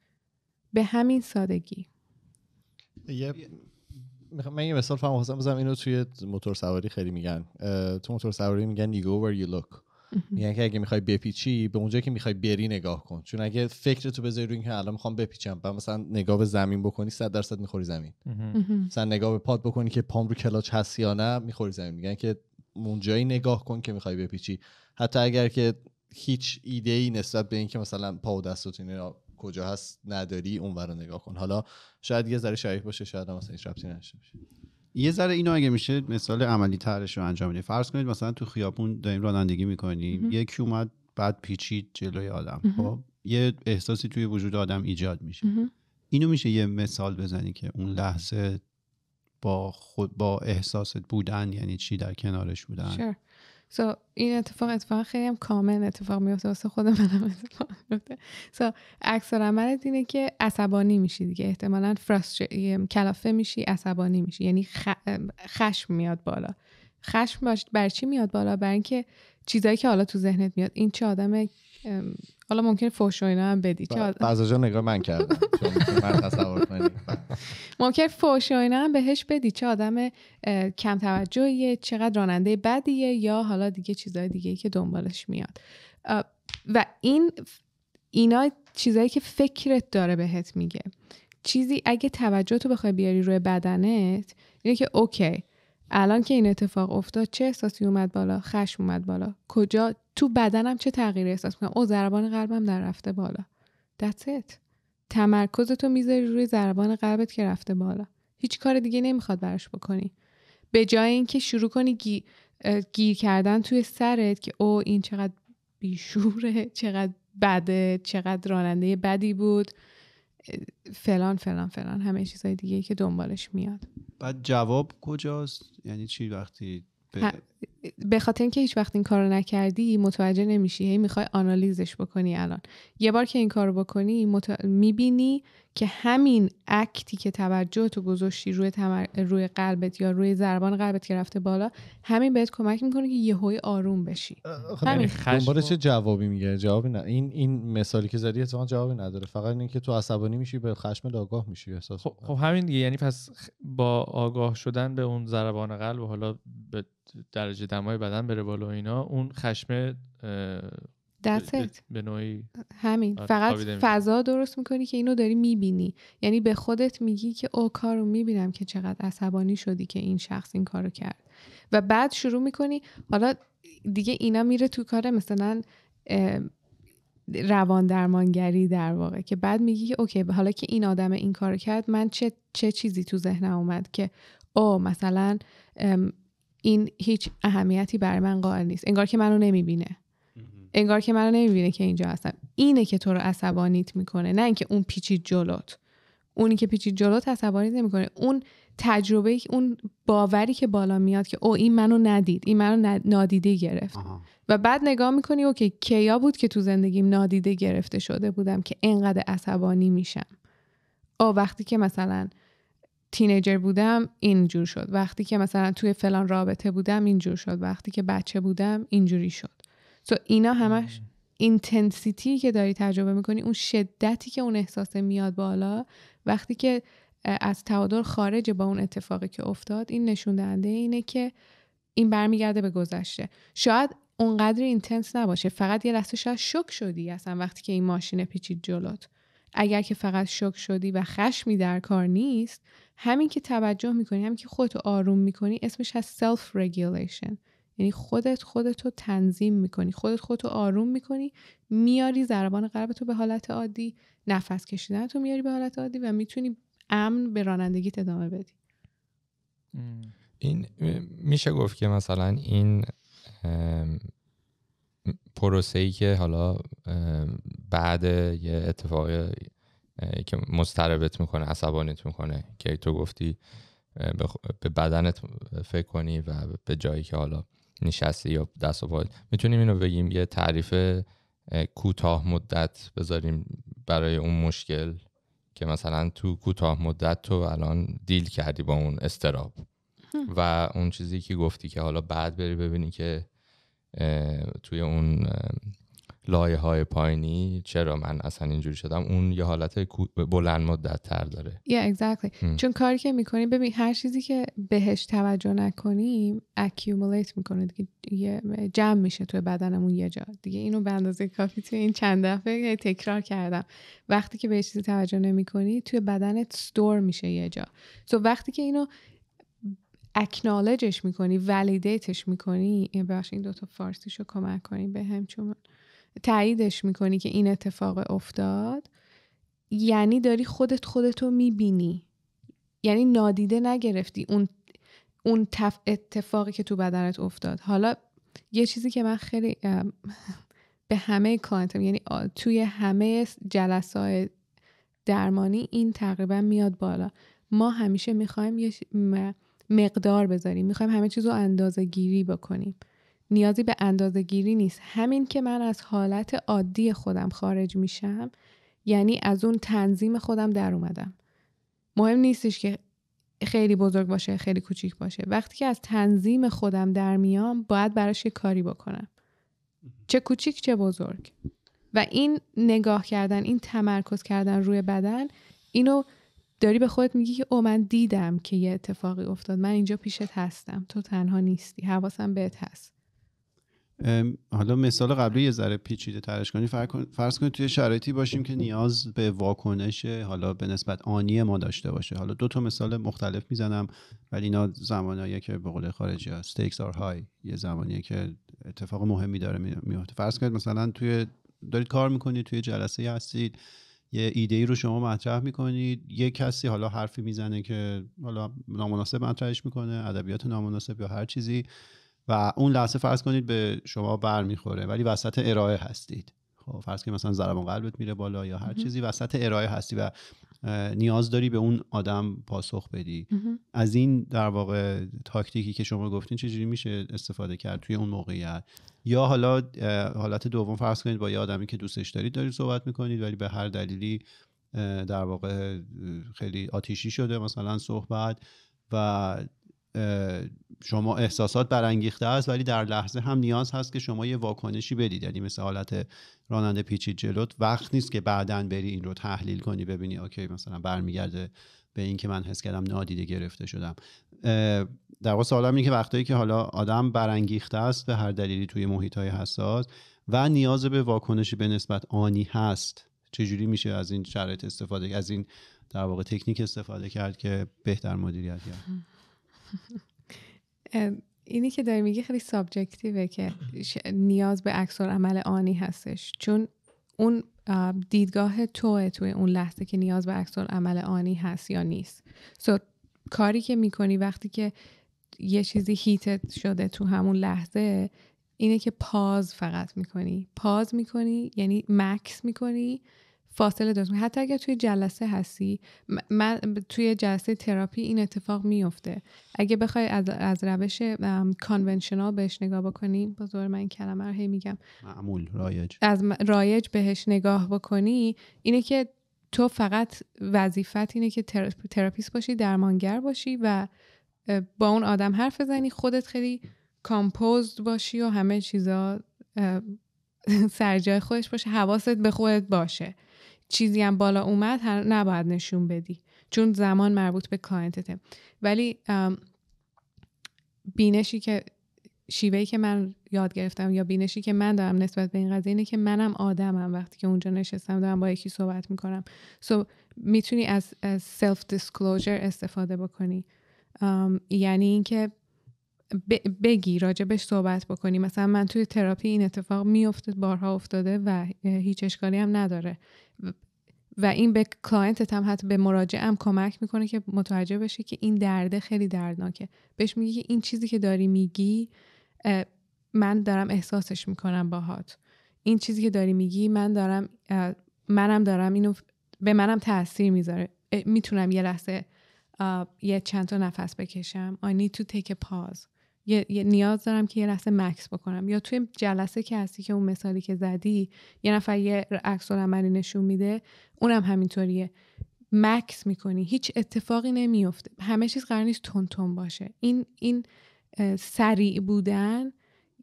به همین سادگی.
یه من یه مثال فهم خواستم بزنم. اینو توی موتور سواری خیلی میگن. تو موتور سواری میگن you go where you look. میگن که اگه می‌خوای بپیچی به اونجایی که می‌خوای بری نگاه کن. چون اگه فکرتو بذاری روی اینکه الان می‌خوام بپیچم بعد مثلا نگاه به زمین بکنی 100 درصد می‌خوری زمین. مثلا نگاه به پاد بکنی که پام رو کلاچ هست یا نه می‌خوری زمین. میگن که اونجایی نگاه کن که می‌خوای بپیچی. حتی اگر که هیچ ایده ای نسبت به اینکه مثلا پا و دستت اینا کجا هست نداری اون رو نگاه کن. حالا شاید یه ذره شایع باشه شاید هم مثلا هیچ ربطی نداشته باشه.
یه ذره اینو اگه میشه مثال عملی ترش رو انجام بدید فرض کنید مثلا تو خیابون داریم رانندگی می‌کنیم. یکی اومد بعد پیچید جلوی آدم. خب؟ یه احساسی توی وجود آدم ایجاد میشه. اینو میشه یه مثال بزنی که اون لحظه با خود با احساست بودن یعنی چی در کنارش بودن.
Sure. So این اتفاق اتفاق خیلی هم کامل اتفاق میفته واسه خود منم اتفاق میفته. So عکس عملت اینه که عصبانی میشی دیگه. احتمالا فرستر... کلافه میشی عصبانی میشی. یعنی خ... خشم میاد بالا. خشم باش بر چی میاد بالا؟ بر اینکه چیزایی که حالا تو ذهنت میاد. این چه آدم حالا ممکن فوش و اینا هم بدی.
بعضا جا نگاه من کردم چون من تصور
ممکن فوش و اینا هم بهش بدی. چه آدم کم توجهیه چقدر راننده بدیه یا حالا دیگه چیزای دیگه که دنبالش میاد. و این اینا چیزایی که فکرت داره بهت میگه. چیزی اگه توجه تو بخوای بیاری روی بدنت اینه که اوکی الان که این اتفاق افتاد چه احساسی اومد بالا؟ خشم اومد بالا. کجا؟ تو بدنم چه تغییری احساس می‌کنم؟ او ضربان قلبم در رفته بالا. That's it. تمرکزتو می‌ذاری روی ضربان قلبت که رفته بالا. هیچ کار دیگه نمی‌خواد براش بکنی. به جای اینکه شروع کنی گی- گیر کردن توی سرت که او این چقدر بیشوره چقدر بده چقدر راننده بدی بود. فلان فلان فلان همه چیزهای دیگه که دنبالش میاد.
بعد جواب کجاست؟ یعنی چی وقتی به-
به خاطر اینکه هیچ وقت این کارو نکردی متوجه نمیشی. هی می‌خوای آنالیزش بکنی الان. یه بار که این کارو بکنی مت... می‌بینی که همین اکتی که توجه تو گذاشتی روی, تمر... روی قلبت یا روی ضربان قلبت که رفته بالا همین بهت کمک می‌کنه که یهوی آروم بشی. همین.
دنبال
خشم.
چه جوابی میگه؟ جوابی نه. این این مثالی که زدی اتفاقا جوابی نداره. فقط اینکه تو عصبانی میشی به خشم آگاه میشی احساس
خب, خب همین دیگه. یعنی پس با آگاه شدن به اون ضربان قلب و حالا به درجه دمای بدن بره بالا و اینا اون خشم
That's
به- نوعی
همین.
آره،
فقط. فضا درست می‌کنی که اینو داری می‌بینی. یعنی به خودت میگی که او کارو می‌بینم که چقدر عصبانی شدی که این شخص این کارو کرد. و بعد شروع می‌کنی حالا دیگه اینا میره تو کار مثلا روان درمانگری در واقع که بعد میگی که اوکی حالا که این آدم این کارو کرد من چه چه چیزی تو ذهنم اومد که او مثلا این هیچ اهمیتی برای من قائل نیست. انگار که منو نمی‌بینه. انگار که منو نمی‌بینه که اینجا هستم. اینه که تو رو عصبانیت می‌کنه نه اینکه اون پیچید جلوت. اونی که پیچید جلوت عصبانیت نمی‌کنه. اون تجربه اون باوری که بالا میاد که او این منو ندید. این منو نادیده گرفت.
آها.
و بعد نگاه می‌کنی okay کیا بود که تو زندگیم نادیده گرفته شده بودم که اینقدر عصبانی میشم؟ اوه وقتی که مثلا teenager بودم اینجور شد. وقتی که مثلا توی فلان رابطه بودم اینجور شد. وقتی که بچه بودم اینجوری شد. so اینا همش intensity ای که داری تجربه می‌کنی اون شدتی که اون احساس میاد بالا وقتی که از تعادل خارج با اون اتفاقی که افتاد این نشون دهنده اینه که این برمیگرده به گذشته. شاید اونقدر intense نباشه. فقط یه لحظه شاید شوک شدی اصلا وقتی که این ماشین پیچید جلوت. اگر که فقط شوک شدی و خشمی در کار نیست همین که توجه می‌کنی همین که خودتو آروم می‌کنی اسمش هست self-regulation یعنی خودت خودتو تنظیم می‌کنی. خودت خودتو آروم می‌کنی میاری ضربان قلبتو به حالت عادی نفس کشیدن تو میاری به حالت عادی و می‌تونی امن به رانندگیت ادامه بدی.
این میشه گفت که مثلا این پروسه ای که حالا بعد یه اتفاق که مضطربت می‌کنه عصبانیت می‌کنه که تو گفتی به بدنت فکر کنی و به جایی که حالا نشستی یا دست و پای می‌تونیم اینو بگیم یه تعریف کوتاه مدت بذاریم برای اون مشکل که مثلا تو کوتاه مدت تو الان دیل کردی با اون استراب و اون چیزی که گفتی که حالا بعد بری ببینی که توی اون لایه های پایینی. چرا من اصلا اینجوری شدم؟ اون یه حالت بلند مدت تر داره.
Yeah, exactly. چون کاری که می‌کنیم ببین هر چیزی که بهش توجه نکنیم accumulate می‌کنه دیگه. جمع میشه توی بدنمون یه جا. دیگه اینو به اندازه کافی توی این چند دفعه تکرار کردم. وقتی که به چیزی توجه نمی‌کنی توی بدنت ستور میشه یه جا. سو so وقتی که اینو اکنالجش می‌کنی ولیدیتش می‌کنی بخش این دوتا فارسیشو کمک کنی به هم چون تاییدش می‌کنی که این اتفاق افتاد. یعنی داری خودت خودتو می‌بینی. یعنی نادیده نگرفتی اون اون اتفاقی که تو بدنت افتاد. حالا یه چیزی که من خیلی به همه کلانتم یعنی توی همه جلسات درمانی این تقریبا میاد بالا. ما همیشه می‌خوایم یه مقدار بذاریم. می‌خوایم همه چیز رو اندازه گیری بکنیم. نیازی به اندازه گیری نیست. همین که من از حالت عادی خودم خارج میشم یعنی از اون تنظیم خودم در اومدم. مهم نیستش که خیلی بزرگ باشه خیلی کوچیک باشه. وقتی که از تنظیم خودم در میام باید براش یه کاری بکنم. چه کوچیک چه بزرگ. و این نگاه کردن این تمرکز کردن روی بدن اینو داری به خودت میگی که او من دیدم که یه اتفاقی افتاد. من اینجا پیشت هستم. تو تنها نیستی. حواسم بهت هست.
حالا مثال قبلی یه ذره پیچیده ترش کنی. فرض کنید توی شرایطی باشیم که نیاز به واکنش حالا به نسبت آنی ما داشته باشه. حالا دو تا مثال مختلف می‌زنم ولی اینا زمانایی که به قول خارجی ها stakes are high. یه زمانیه که اتفاق مهمی داره میفته فرض کنید مثلا توی دارید کار می‌کنید توی جلسه هستید. یه ایده ای رو شما مطرح می‌کنید. یه کسی حالا حرفی می‌زنه که حالا نامناسب مطرحش می‌کنه ادبیات نامناسب یا هر چیزی و اون لحظه فرض کنید به شما بر می‌خوره ولی وسط ارائه هستید. خب فرض کنید مثلا ضربان قلبت میره بالا یا هر چیزی وسط ارائه هستی و نیاز داری به اون آدم پاسخ بدی. از این در واقع تاکتیکی که شما گفتین چجوری میشه استفاده کرد توی اون موقعیت؟ یا حالا حالت دوم فرض کنید با یه آدمی که دوستش دارید دارید صحبت می‌کنید ولی به هر دلیلی در واقع خیلی آتیشی شده مثلا صحبت و شما احساسات برانگیخته است ولی در لحظه هم نیاز هست که شما یه واکنشی بدید. یعنی مثل حالت راننده پیچید جلوت وقت نیست که بعدا بری این رو تحلیل کنی ببینی اوکی مثلا برمیگرده به این که من حس کردم نادیده گرفته شدم. در واقع سوالم اینه که وقتایی که حالا آدم برانگیخته است به هر دلیلی توی محیط های حساس و نیاز به واکنشی به نسبت آنی هست چجوری میشه از این شرایط استفاده از این در واقع تکنیک استفاده کرد که بهتر مدیریت کرد؟
اینی که داری میگی خیلی سابجکتیوه که نیاز به عکس عمل آنی هستش. چون اون دیدگاه توه توی اون لحظه که نیاز به عکس عمل آنی هست یا نیست. سو کاری که می‌کنی وقتی که یه چیزی هیتت شده تو همون لحظه اینه که پاز فقط می‌کنی. پاز می‌کنی یعنی مکس می‌کنی فاصله درست حتی اگر توی جلسه هستی من توی جلسه تراپی این اتفاق میفته اگه بخوای از, از روش کانونشنال بهش نگاه بکنی بزرگ من این کلمه رو هی میگم.
معمول رایج.
از رایج بهش نگاه بکنی اینه که تو فقط وظیفت اینه که تراپیست باشی درمانگر باشی و با اون آدم حرف بزنی خودت خیلی composed باشی و همه چیزا سرجای خودش باشه حواست به خودت باشه. چیزی هم بالا اومد نباید نشون بدی چون زمان مربوط به client ته ولی بینشی که شیوه‌ای که من یاد گرفتم یا بینشی که من دارم نسبت به این قضیه اینه که منم آدمم وقتی که اونجا نشستم دارم با یکی صحبت می‌کنم. So می‌تونی از, self disclosure استفاده بکنی. یعنی اینکه بگی راجبش صحبت بکنی. مثلا من توی تراپی این اتفاق میفته بارها افتاده و هیچ اشکالی هم نداره. و این به client ت هم حتی به مراجع هم کمک می‌کنه که متوجه بشه که این درده خیلی دردناکه. بهش میگی که این چیزی که داری میگی من دارم احساسش می‌کنم باهات. این چیزی که داری میگی من دارم منم دارم اینو به منم تاثیر می‌ذاره. می‌تونم یه لحظه یه چند تا نفس بکشم. I need to take a pause. یه،, نیاز دارم که یه لحظه مکس بکنم. یا توی جلسه که هستی که اون مثالی که زدی یه نفر یه عکس عملی نشون میده اونم همینطوریه. مکس می‌کنی. هیچ اتفاقی نمیفته همه چیز قرار نیست تون باشه. این این سریع بودن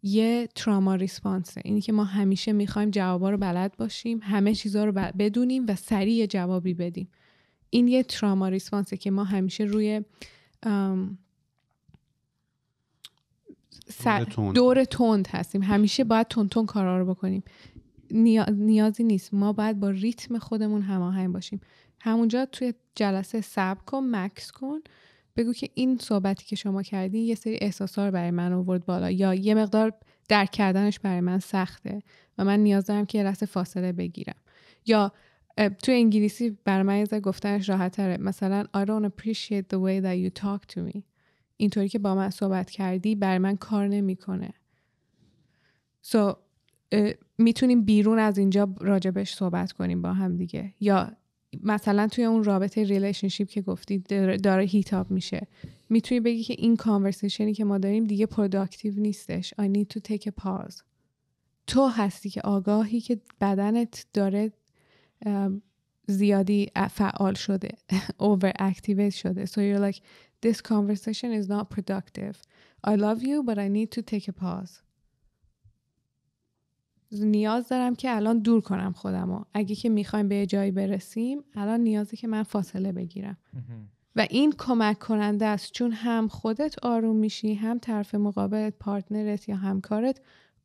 یه تراما ریسپانسه اینی که ما همیشه می‌خوایم جوابا رو بلد باشیم همه چیزها رو بدونیم و سریع جوابی بدیم. این یه تراما ریسپانسه که ما همیشه روی دور تند. هستیم. همیشه باید تون تون کارا رو بکنیم. نیازی نیست. ما باید با ریتم خودمون هماهنگ باشیم. همونجا توی جلسه سب کن مکس کن. بگو که این صحبتی که شما کردین یه سری احساسا رو برای من آورد بالا یا یه مقدار درک کردنش برای من سخته و من نیاز دارم که یه لحظه فاصله بگیرم. یا تو انگلیسی برای من گفتنش راحت تره مثلا I don't appreciate the way that you talk to me. اینطوری که با من صحبت کردی بر من کار نمی‌کنه. So, می‌تونیم بیرون از اینجا راجبش صحبت کنیم با هم دیگه. یا مثلا توی اون رابطه relationship که گفتی داره heat up میشه. می‌تونی بگی که این conversation ی که ما داریم دیگه productive نیستش. I need to take a pause. تو هستی که آگاهی که بدنت داره زیادی فعال شده over activate شده. So you're like this conversation is not productive. I love you but I need to take a pause. نیاز دارم که الان دور کنم خودمو. اگه که می‌خوایم به جایی برسیم الان نیازه که من فاصله بگیرم. و این کمک کننده است. چون هم خودت آروم میشی هم طرف مقابلت پارتنرت یا همکارت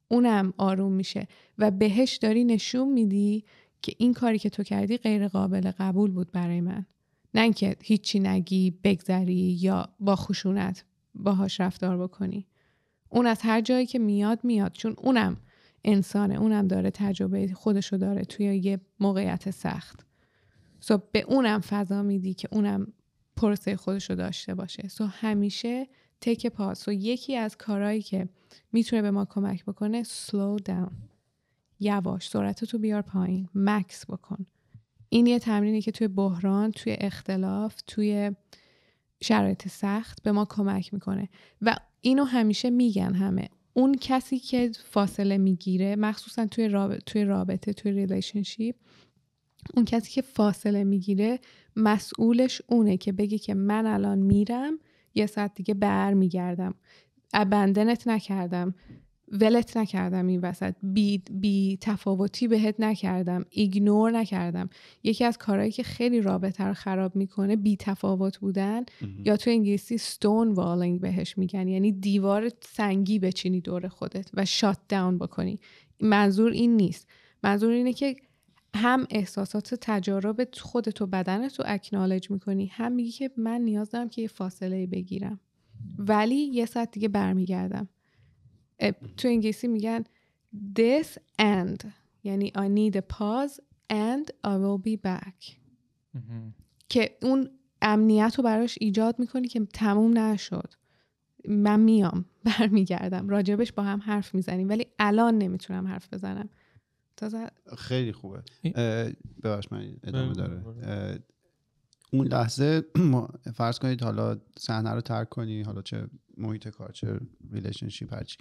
اونم آروم میشه. و بهش داری نشون میدی که این کاری که تو کردی غیر قابل قبول بود برای من. نه اینکه هیچی نگی بگذری یا با خشونت باهاش رفتار بکنی. اون از هر جایی که میاد میاد. چون اونم انسانه اونم داره تجربه خودشو داره توی یه موقعیت سخت. سو به اونم فضا میدی که اونم پرسه خودشو داشته باشه. سو همیشه تک پاس سو یکی از کارهایی که می‌تونه به ما کمک بکنه slow down. یواش سرعت تو بیار پایین. مکس بکن. این یه تمرینی که توی بحران توی اختلاف توی شرایط سخت به ما کمک می‌کنه. و اینو همیشه میگن همه. اون کسی که فاصله می‌گیره مخصوصا توی رابطه توی رابطه توی relationship اون کسی که فاصله می‌گیره مسئولش اونه که بگه که من الان میرم یه ساعت دیگه بر میگردم abandon ت نکردم. ولت نکردم این وسط. بی, بی تفاوتی بهت نکردم. ignore نکردم. یکی از کارهایی که خیلی رابطه رو خراب می‌کنه بی تفاوت بودن یا تو انگلیسی stone والینگ بهش میگن. یعنی دیوار سنگی بچینی دور خودت و شات داون بکنی. منظور این نیست. منظور اینه که هم احساسات تجارب خودت و بدنت رو اکنالج می‌کنی هم میگی که من نیاز دارم که یه فاصله بگیرم. ولی یه ساعت دیگه برمیگردم. تو انگلیسی میگن this and یعنی I need a pause and I will be back. که اون امنیت رو براش ایجاد می‌کنی که تموم نشد. من میام برمیگردم. راجبش با هم حرف می‌زنیم ولی الان نمی‌تونم حرف بزنم. تازه
خیلی خوبه. ببخش من ادامه داره. اون لحظه فرض کنید حالا صحنه رو ترک کنی حالا چه محیط کار چه relationship هرچی.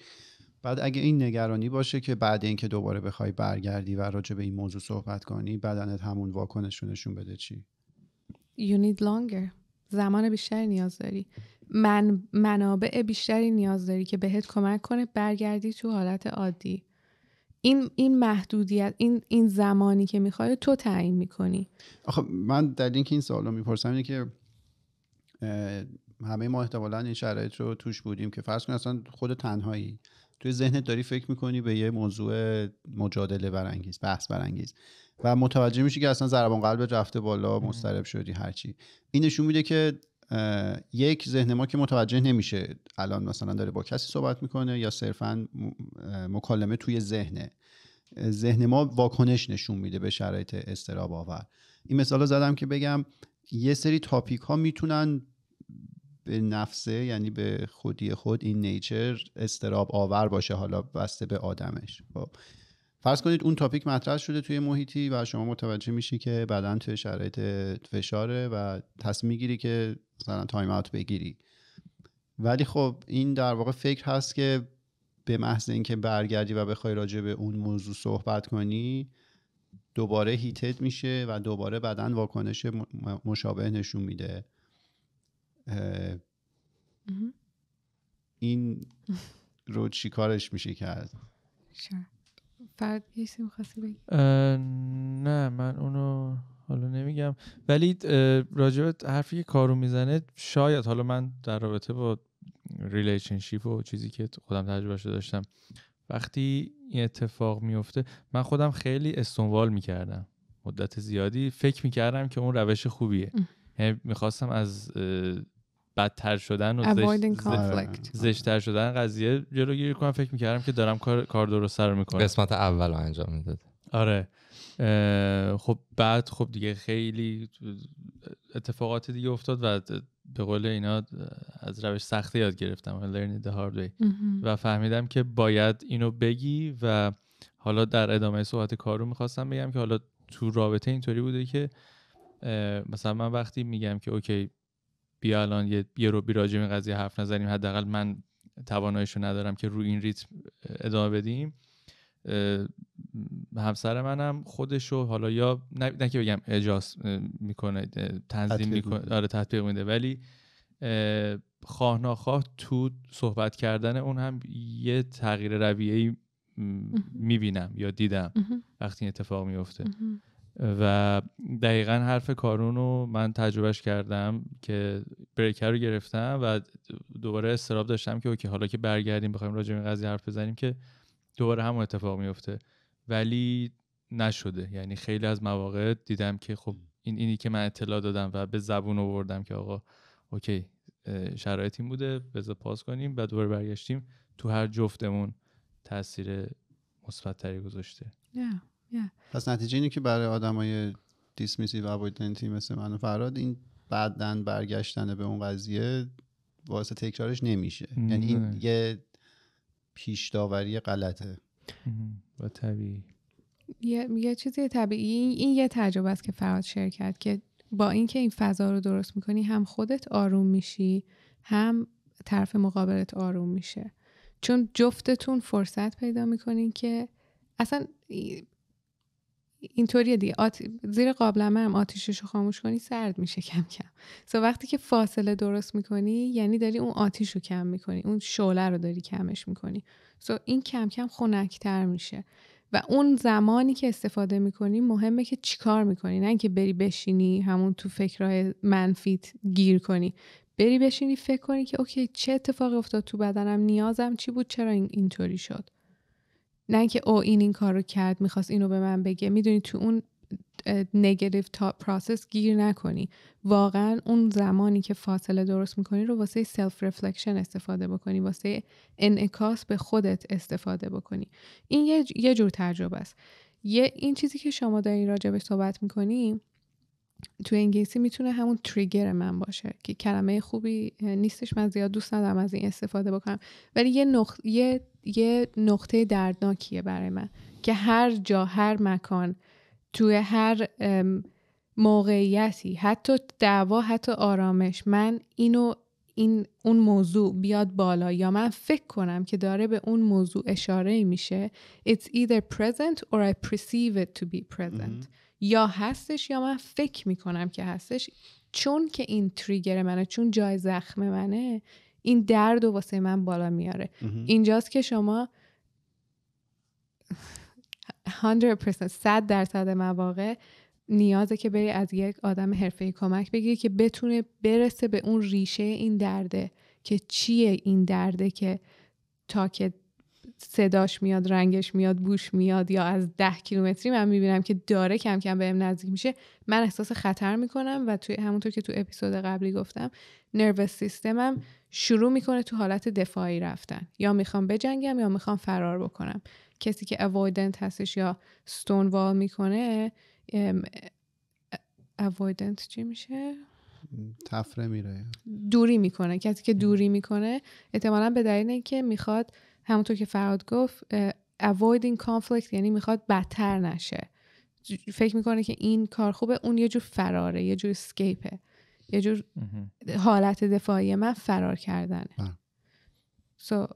بعد اگه این نگرانی باشه که بعد اینکه دوباره بخوای برگردی و راجع به این موضوع صحبت کنی بدنت همون واکنش رو نشون بده چی؟
You need longer. زمان بیشتری نیاز داری. من منابع بیشتری نیاز داری که بهت کمک کنه برگردی تو حالت عادی. این این محدودیت این این زمانی که می‌خوای تو تعیین می‌کنی.
آخه من در اینکه این سوالو می‌پرسم اینه که همه ما احتمالا این شرایط رو توش بودیم که فرض کن اصلا خود تنهایی. توی ذهنت داری فکر می‌کنی به یه موضوع مجادله برانگیز بحث برانگیز و متوجه میشی که اصلا ضربان قلب رفته بالا مضطرب شدی هرچی این نشون میده که یک ذهن ما که متوجه نمیشه الان مثلا داره با کسی صحبت می‌کنه یا صرفا مکالمه توی ذهنه. ذهن ما واکنش نشون میده به شرایط استراب آور. این مثال زدم که بگم یه سری topic ها می‌تونن فی نفسه یعنی به خودی خود این nature اضطراب آور باشه حالا بسته به آدمش. خب. فرض کنید اون topic مطرح شده توی محیطی و شما متوجه میشی که بعدا توی شرایط فشاره و تصمیم می‌گیری که مثلا time out بگیری. ولی خب این در واقع فکر هست که به محض اینکه برگردی و بخوای راجع به اون موضوع صحبت کنی دوباره heated میشه و دوباره بدن واکنش مشابه نشون میده. این رو چی کارش میشه کرد.
فراد یه چیزی می‌خواستی بگی؟
نه من اونو حالا نمیگم. ولی راجبت حرفی که کارو می‌زنه شاید حالا من در رابطه با relationship و چیزی که خودم تجربهش رو داشتم وقتی این اتفاق میفته من خودم خیلی استنوال می‌کردم. مدت زیادی فکر می‌کردم که اون روش خوبیه. یعنی می‌خواستم از بدتر شدن و زشت- زشتر شدن قضیه جلوگیری کنم. فکر می‌کردم که دارم کار کار درست رو می‌کنم.
قسمت اول رو انجام می‌داد.
آره. خب بعد خب دیگه خیلی اتفاقات دیگه افتاد و به قول اینا از روش سختی یاد گرفتم. Learn it the hard way. و فهمیدم که باید اینو بگی و حالا در ادامه صحبت کارو می‌خواستم بگم که حالا تو رابطه اینطوری بوده که مثلا من وقتی میگم که اوکی بیا الان یه, یه رو راجع به این قضیه حرف نزنیم حداقل من تواناییشو ندارم که روی این ریتم ادامه بدیم همسر منم خودشو حالا یا نه, نه که بگم اجاز می‌کنه تنظیم می‌کنه
میده.
آره تطبیق میده ولی اه، خواه ناخواه تو صحبت کردن اون هم یه تغییر رویه‌ای می‌بینم یا دیدم. وقتی این اتفاق میفته. و دقیقا حرف کارون رو من تجربهش کردم که بریکر رو گرفتم و دوباره استراب داشتم که اوکی حالا که برگردیم بخوایم راجع به این قضیه حرف بزنیم که دوباره همون اتفاق میفته ولی نشده. یعنی خیلی از مواقع دیدم که خب این اینی که من اطلاع دادم و به زبون آوردم که آقا okay شرایط این بوده بذار pause کنیم بعد دوباره برگشتیم. تو هر جفتمون تاثیر مثبت تری گذاشته.
Yeah.
پس نتیجه اینه که برای آدمای dismissive و avoidant ی مثل من و فراد این بعدن برگشتن به اون قضیه واسه تکرارش نمیشه. یعنی این. یه پیش داوری غلطه.
و طبیعی.
یه, یه چیزی طبیعی. این, این یه تجربه است که فراد شیر کرد که با اینکه این فضا رو درست می‌کنی هم خودت آروم میشی هم طرف مقابلت آروم میشه. چون جفتتون فرصت پیدا می‌کنین که اصلا اینطوریه دیگه. آت... زیر قابلمه هم آتیشش رو خاموش کنی سرد میشه کم کم. سو وقتی که فاصله درست می‌کنی یعنی داری اون آتیش رو کم می‌کنی اون شعله رو داری کمش می‌کنی. سو این کم کم خنکتر میشه. و اون زمانی که استفاده می‌کنی مهمه که چیکار می‌کنی؟ نه اینکه بری بشینی همون تو فکرهای منفیت گیر کنی. بری بشینی فکر کنی که okay چه اتفاقی افتاد تو بدنم؟ نیازم چی بود؟ چرا این اینطوری شد؟ نه اینکه او این این کار رو کرد می‌خواست اینو به من بگه. می‌دونی تو اون negative thought process گیر نکنی. واقعا اون زمانی که فاصله درست می‌کنی رو واسه self reflection استفاده بکنی واسه انعکاس به خودت استفاده بکنی. این یه, یه جور تجربه است. یه این چیزی که شما دارین راجبش صحبت می‌کنی تو انگلیسی می‌تونه همون تریگر من باشه که کلمه خوبی نیستش من زیاد دوست ندارم از این استفاده بکنم. ولی یه, نقط... یه... یه نقطه دردناکیه برای من که هر جا هر مکان توی هر موقعیتی حتی دعوا حتی آرامش من اینو این اون موضوع بیاد بالا یا من فکر کنم که داره به اون موضوع اشاره میشه it's either present or I perceive it to be present. یا هستش یا من فکر می‌کنم که هستش. چون که این تریگر منه چون جای زخم منه این درد و واسه من بالا میاره. اینجاست که شما 100% 100 درصد مواقع نیازه که بری از یک آدم حرفه‌ای کمک بگیری که بتونه برسه به اون ریشه این درده که چیه این درده که تا که صداش میاد رنگش میاد بوش میاد یا از ده کیلومتری من می‌بینم که داره کم کم بهم نزدیک میشه من احساس خطر می‌کنم و توی همونطور که تو اپیزود قبلی گفتم نروس سیستمم شروع می‌کنه تو حالت دفاعی رفتن. یا می‌خوام بجنگم یا می‌خوام فرار بکنم. کسی که اوایدنت هستش یا ستون وال می‌کنه اوایدنت چی میشه؟
تفره میره.
دوری می‌کنه. کسی که دوری می‌کنه احتمالا به دلیل اینکه می‌خواد همونطور که فراد گفت avoiding conflict یعنی می‌خواد بدتر نشه. فکر می‌کنه که این کار خوبه اون یه جور فراره یه جور اسکیپه یه جور حالت دفاعی من فرار کردنه. so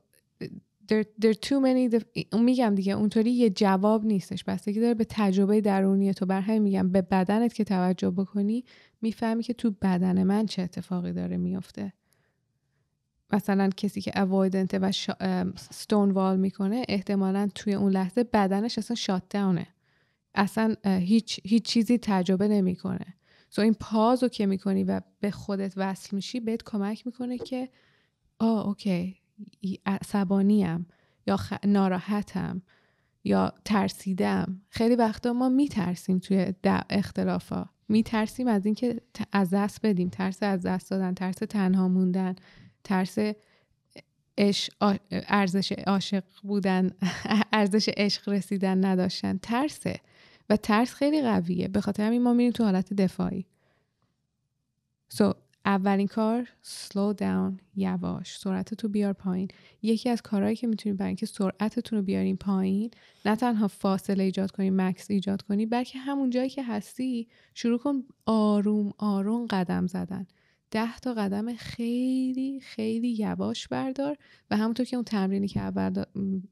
there, there too many def... میگم دیگه اونطوری یه جواب نیستش. بستگی داره به تجربه درونی تو بر همین میگم به بدنت که توجه بکنی می‌فهمی که تو بدن من چه اتفاقی داره میفته مثلا کسی که اوایدنته و ستون وال می‌کنه احتمالا توی اون لحظه بدنش اصلا شات داونه اصلا هیچ, هیچ چیزی تجربه نمی‌کنه. سو این پازو که می‌کنی و به خودت وصل میشی بهت کمک می‌کنه که آه اوکی عصبانیم یا خ... ناراحتم یا ترسیدم. خیلی وقتا ما میترسیم توی اختلافا میترسیم از اینکه از دست بدیم. ترس از دست دادن ترس تنها موندن. ترس ارزش عاشق بودن ارزش عشق رسیدن نداشتن. ترسه. و ترس خیلی قویه. به خاطر همین ما میریم تو حالت دفاعی. So, اولین کار slow down یواش. سرعت تو بیار پایین. یکی از کارهایی که می‌تونید برای اینکه سرعتتون رو بیارین پایین نه تنها فاصله ایجاد کنی مکس ایجاد کنی بلکه همون جایی که هستی شروع کن آروم آروم قدم زدن. ده تا قدم خیلی خیلی یواش بردار و همونطور که اون تمرینی که اول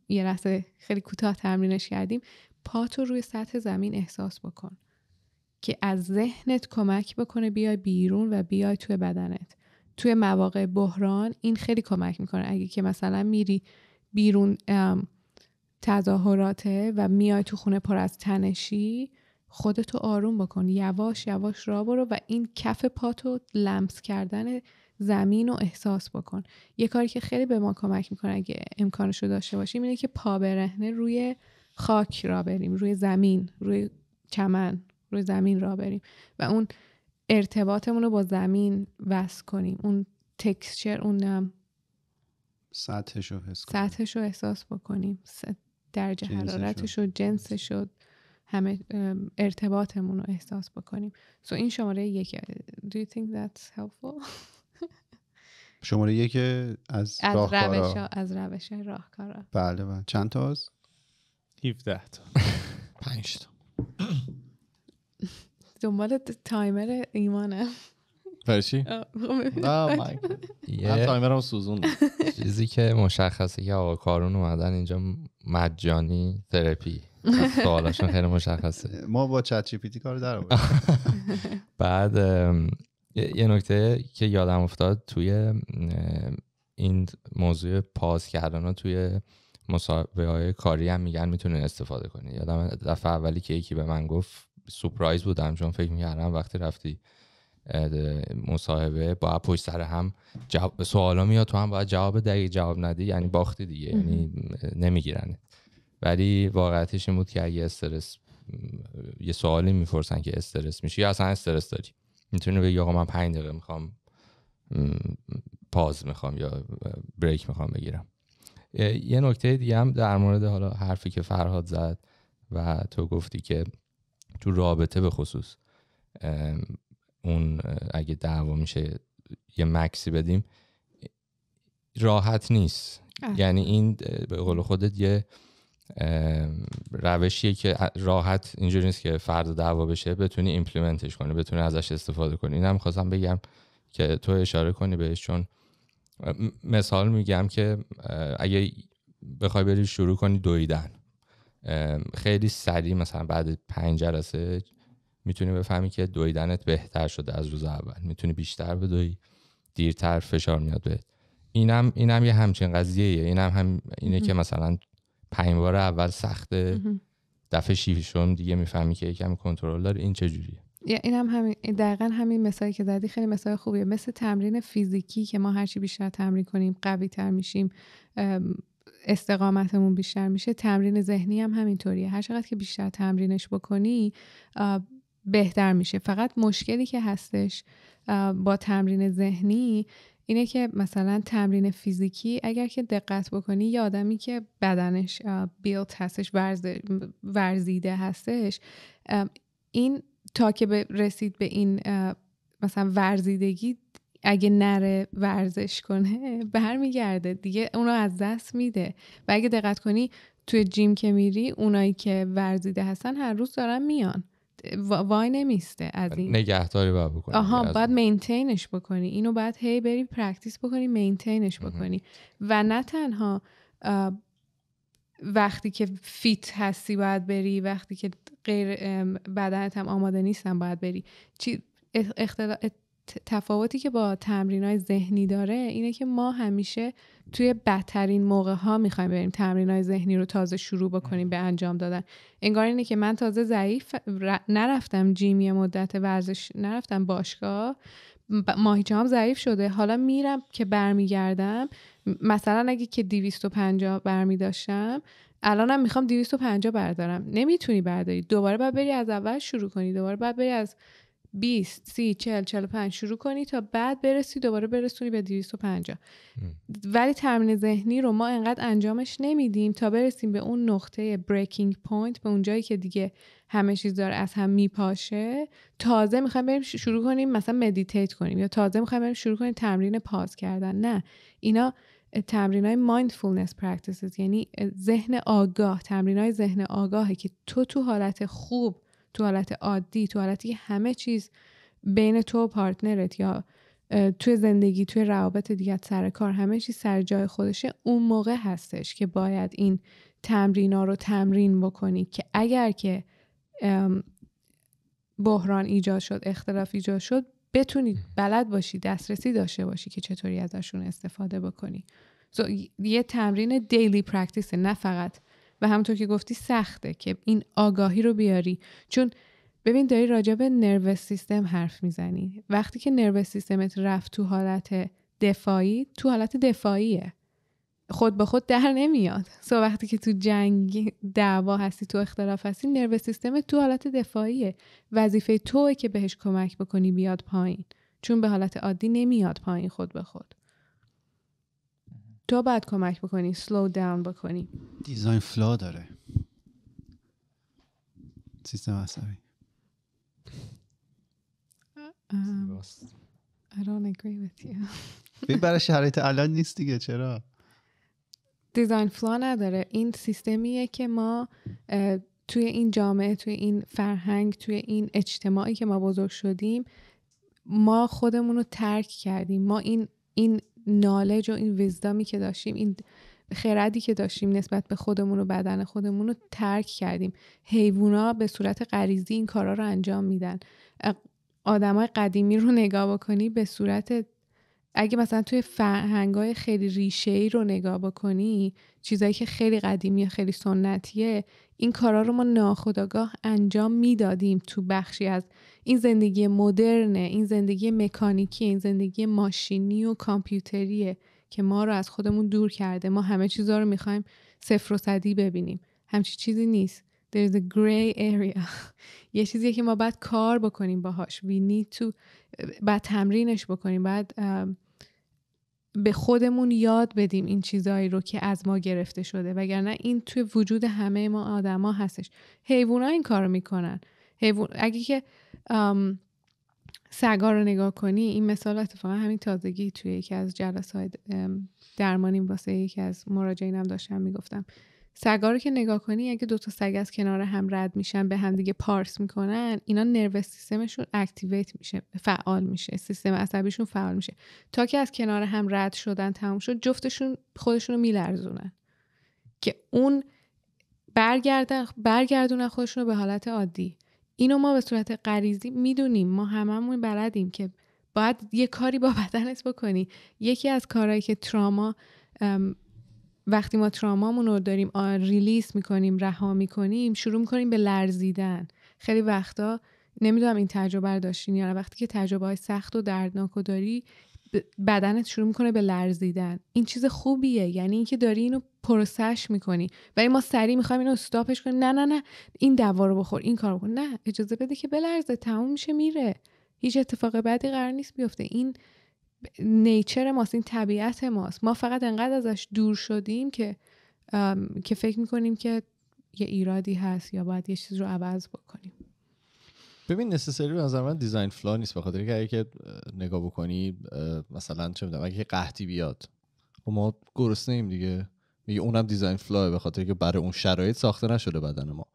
یه لحظه خیلی کوتاه تمرینش کردیم پاتو روی سطح زمین احساس بکن که از ذهنت کمک بکنه بیای بیرون و بیای توی بدنت. توی مواقع بحران این خیلی کمک می‌کنه. اگه که مثلا میری بیرون تظاهراته و میای تو خونه پر از تنشی خودتو آروم بکن. یواش یواش را برو و این کف پاتو لمس کردن زمین رو احساس بکن. یه کاری که خیلی به ما کمک می‌کنه اگه امکانش رو داشته باشیم اینه که پا برهنه روی خاک را بریم روی زمین روی چمن روی زمین را بریم و اون ارتباطمون رو با زمین وصل کنیم. اون تکسچر اون
سطحش رو حس
سطحش رو احساس بکنیم. درجه حرارتش و جنسش رو همه ارتباطمون رو احساس بکنیم. So این شماره یک do you think that's helpful?
شماره یک از
از
روش
از روش راهکارا.
بله بله. چند تا از
17 تا.
5 تا.
دنبال تایمر ایمانه
برای چی؟
یه
تایمرم سوزون
چیزی که مشخصه که آقا کارون اومدن اینجا مجانی ترپی. سوالاشون خیلی مشخصه.
ما با ChatGPT کار در
بعد یه نکته که یادم افتاد توی این موضوع pause کردن ها توی مصاحبه های کاری هم میگن می‌تونه استفاده کنی. یادم دفعه اولی که یکی به من گفت surprise بودم چون فکر می‌کردم وقتی رفتی مصاحبه با پشت سر هم سوالا میاد تو هم باید جواب دقیق جواب ندی یعنی باختی دیگه یعنی نمی‌گیرن ولی واقعیتش این بود که اگه استرس یه سوالی می‌پرسن که استرس میشی یا اصلا استرس داری. می‌تونی بگی آقا من پنج دقیقه می‌خوام پاز می‌خوام یا بریک می‌خوام بگیرم. یه نکته دیگه هم در مورد حالا حرفی که فرهاد زد و تو گفتی که تو رابطه به خصوص اون اگه دعوا میشه یه مکسی بدیم راحت نیست. یعنی این به قول خودت یه روشیه که راحت اینجوری نیست که فرد دعوا بشه بتونی ایمپلیمنتش کنی بتونی ازش استفاده کنی. اینم خواستم بگم که تو اشاره کنی بهش چون مثال میگم که اگه بخوای بری شروع کنی دویدن. خیلی سریع مثلا بعد پنج جلسه می‌تونی بفهمی که دویدنت بهتر شده از روز اول. می‌تونی بیشتر بدوی دیرتر فشار میاد بهت. اینم اینم یه همچین قضیه اینم هم اینه که مثلا پنج بار اول سخته. دفعه شیشم دیگه می‌فهمی که یکم کنترل داره این چجوریه؟
یا این هم همین دقیقا همین مثالی که زدی خیلی مثال خوبیه. مثل تمرین فیزیکی که ما هرچی بیشتر تمرین کنیم قوی تر میشیم ام، استقامتمون بیشتر میشه تمرین ذهنی هم همینطوریه. هر چقدر که بیشتر تمرینش بکنی بهتر میشه. فقط مشکلی که هستش با تمرین ذهنی اینه که مثلا تمرین فیزیکی اگر که دقت بکنی یه آدمی که بدنش بیلت هستش ورز- ورزیده هستش این تا که رسید به این مثلا ورزیدگی اگه نره ورزش کنه برمیگرده. دیگه اونو از دست میده. و اگه دقت کنی توی gym که میری اونایی که ورزیده هستن هر روز دارن میان. وای نمیسته از این
نگهداری باید بکنی
آها باید.
maintain
ش بکنی اینو باید هی بری practice بکنی maintain
ش.
بکنی و نه تنها وقتی که fit هستی باید بری وقتی که غیر بدنت هم آماده نیستن باید بری چی اخ- اختلا... تفاوتی که با تمرین های ذهنی داره اینه که ما همیشه توی بدترین موقع ها می‌خوایم بریم تمرین های ذهنی رو تازه شروع بکنیم به انجام دادن. انگار اینه که من تازه ضعیف نرفتم جیم یه مدت ورزش نرفتم باشگاه ماهیچه ضعیف شده. حالا میرم که برمیگردم. مثلا اگه که 250 برمی الانم می‌خوام 250 بردارم. نمی‌تونی برداری. دوباره باید بری از اول شروع کنی. دوباره باید بری از 20 30 40 45 شروع کنی تا بعد برسی دوباره برسونی به 250 ولی تمرین ذهنی رو ما انقدر انجامش نمیدیم تا برسیم به اون نقطه breaking point به اون جایی که دیگه همه چیز داره از هم میپاشه. تازه می‌خوایم بریم شروع کنیم مثلا meditate کنیم یا تازه می‌خوایم بریم شروع کنیم تمرین pause کردن. نه. اینا تمرین های mindfulness practices یعنی ذهن آگاه تمرین های ذهن آگاهه که تو تو حالت خوب تو حالت عادی تو حالتی همه چیز بین تو و پارتنرت یا توی زندگی توی روابط دیگه سر کار همه چیز سر جای خودشه اون موقع هستش که باید این تمرینا رو تمرین بکنی که اگر که بحران ایجاد شد اختلاف ایجاد شد بتونی بلد باشی دسترسی داشته باشی که چطوری ازشون استفاده بکنی. So, یه تمرین دیلی پرکتیسه نه فقط و همونطور که گفتی سخته که این آگاهی رو بیاری. چون ببین داری راجع به نروس سیستم حرف می‌زنی. وقتی که نروس سیستمت رفت تو حالت دفاعی تو حالت دفاعیه. خود به خود در نمیاد. سو وقتی که تو جنگ دعوا هستی تو اختلاف هستی نروس سیستم تو حالت دفاعیه. وظیفه توه که بهش کمک بکنی بیاد پایین. چون به حالت عادی نمیاد پایین خود به خود. تو باید کمک بکنی سلو داون بکنی.
دیزاین فلا داره. سیستم عصبی.
um, I don't agree with you.
برای شرایط الان نیست دیگه چرا؟
دیزاین فلا نداره. این سیستمیه که ما توی این جامعه توی این فرهنگ توی این اجتماعی که ما بزرگ شدیم ما خودمون رو ترک کردیم. ما این این نالج و این ویزدامی که داشتیم این خردی که داشتیم نسبت به خودمون و بدن خودمون رو ترک کردیم. حیوونا به صورت غریزی این کارا رو انجام میدن. آدمای قدیمی رو نگاه بکنی به صورت اگه مثلا توی فرهنگای خیلی ریشه ای رو نگاه بکنی چیزایی که خیلی قدیمی و خیلی سنتیه این کارا رو ما ناخودآگاه انجام می‌دادیم تو بخشی از این زندگی مدرنه این زندگی مکانیکی این زندگی ماشینی و کامپیوتریه که ما رو از خودمون دور کرده. ما همه چیزا رو می‌خوایم صفر و صدی ببینیم. همچی چیزی نیست. There is a gray area. یه چیزیه که ما باید کار بکنیم باهاش. We need to باید تمرینش بکنیم. باید به خودمون یاد بدیم این چیزهایی رو که از ما گرفته شده. وگرنه این توی وجود همه ما آدما هستش. حیوونا این کارو می‌کنن. حیوان اگه که سگا رو نگاه کنی این مثال اتفاقا همین تازگی توی یکی از جلسات درمانیم واسه یکی از مراجعینم داشتم می‌گفتم. سگا رو که نگاه کنی اگه دو تا سگ از کنار هم رد میشن به هم دیگه پارس می‌کنن اینا نروس سیستمشون اکتیویت میشه فعال میشه سیستم عصبیشون فعال میشه. تا که از کنار هم رد شدن تموم شد جفتشون خودشون رو میلرزونن. که اون برگردن برگردونن خودشون رو به حالت عادی. اینو ما به صورت غریزی می‌دونیم. ما هممون بلدیم که باید یه کاری با بدنت بکنی. یکی از کارهایی که تراما وقتی ما ترامامون رو داریم ریلیس می‌کنیم رها می‌کنیم شروع می‌کنیم به لرزیدن. خیلی وقتا نمی‌دونم این تجربه رو داشتین یا وقتی که تجربه های سخت و دردناک و داری بدنت شروع می‌کنه به لرزیدن. این چیز خوبیه یعنی اینکه داری اینو پروسش می‌کنی. ولی ما سریع می‌خوایم اینو استاپش کنیم. نه نه نه این دوا رو بخور این کارو بکن نه اجازه بده که بلرزه تموم میشه میره. هیچ اتفاق بعدی قرار نیست بیفته. این نیچر ماست این طبیعت ماست. ما فقط انقدر ازش دور شدیم که که فکر می‌کنیم که یه ایرادی هست یا باید یه چیز رو عوض بکنیم.
ببین نسسری به نظر من دیزاین فلا نیست به خاطر که اگه نگاه بکنی مثلا چه می‌دونم اگه قحطی بیاد و خب ما گرسنه ایم دیگه. میگه اونم دیزاین فلا به خاطر که برای اون شرایط ساخته نشده بدن ما.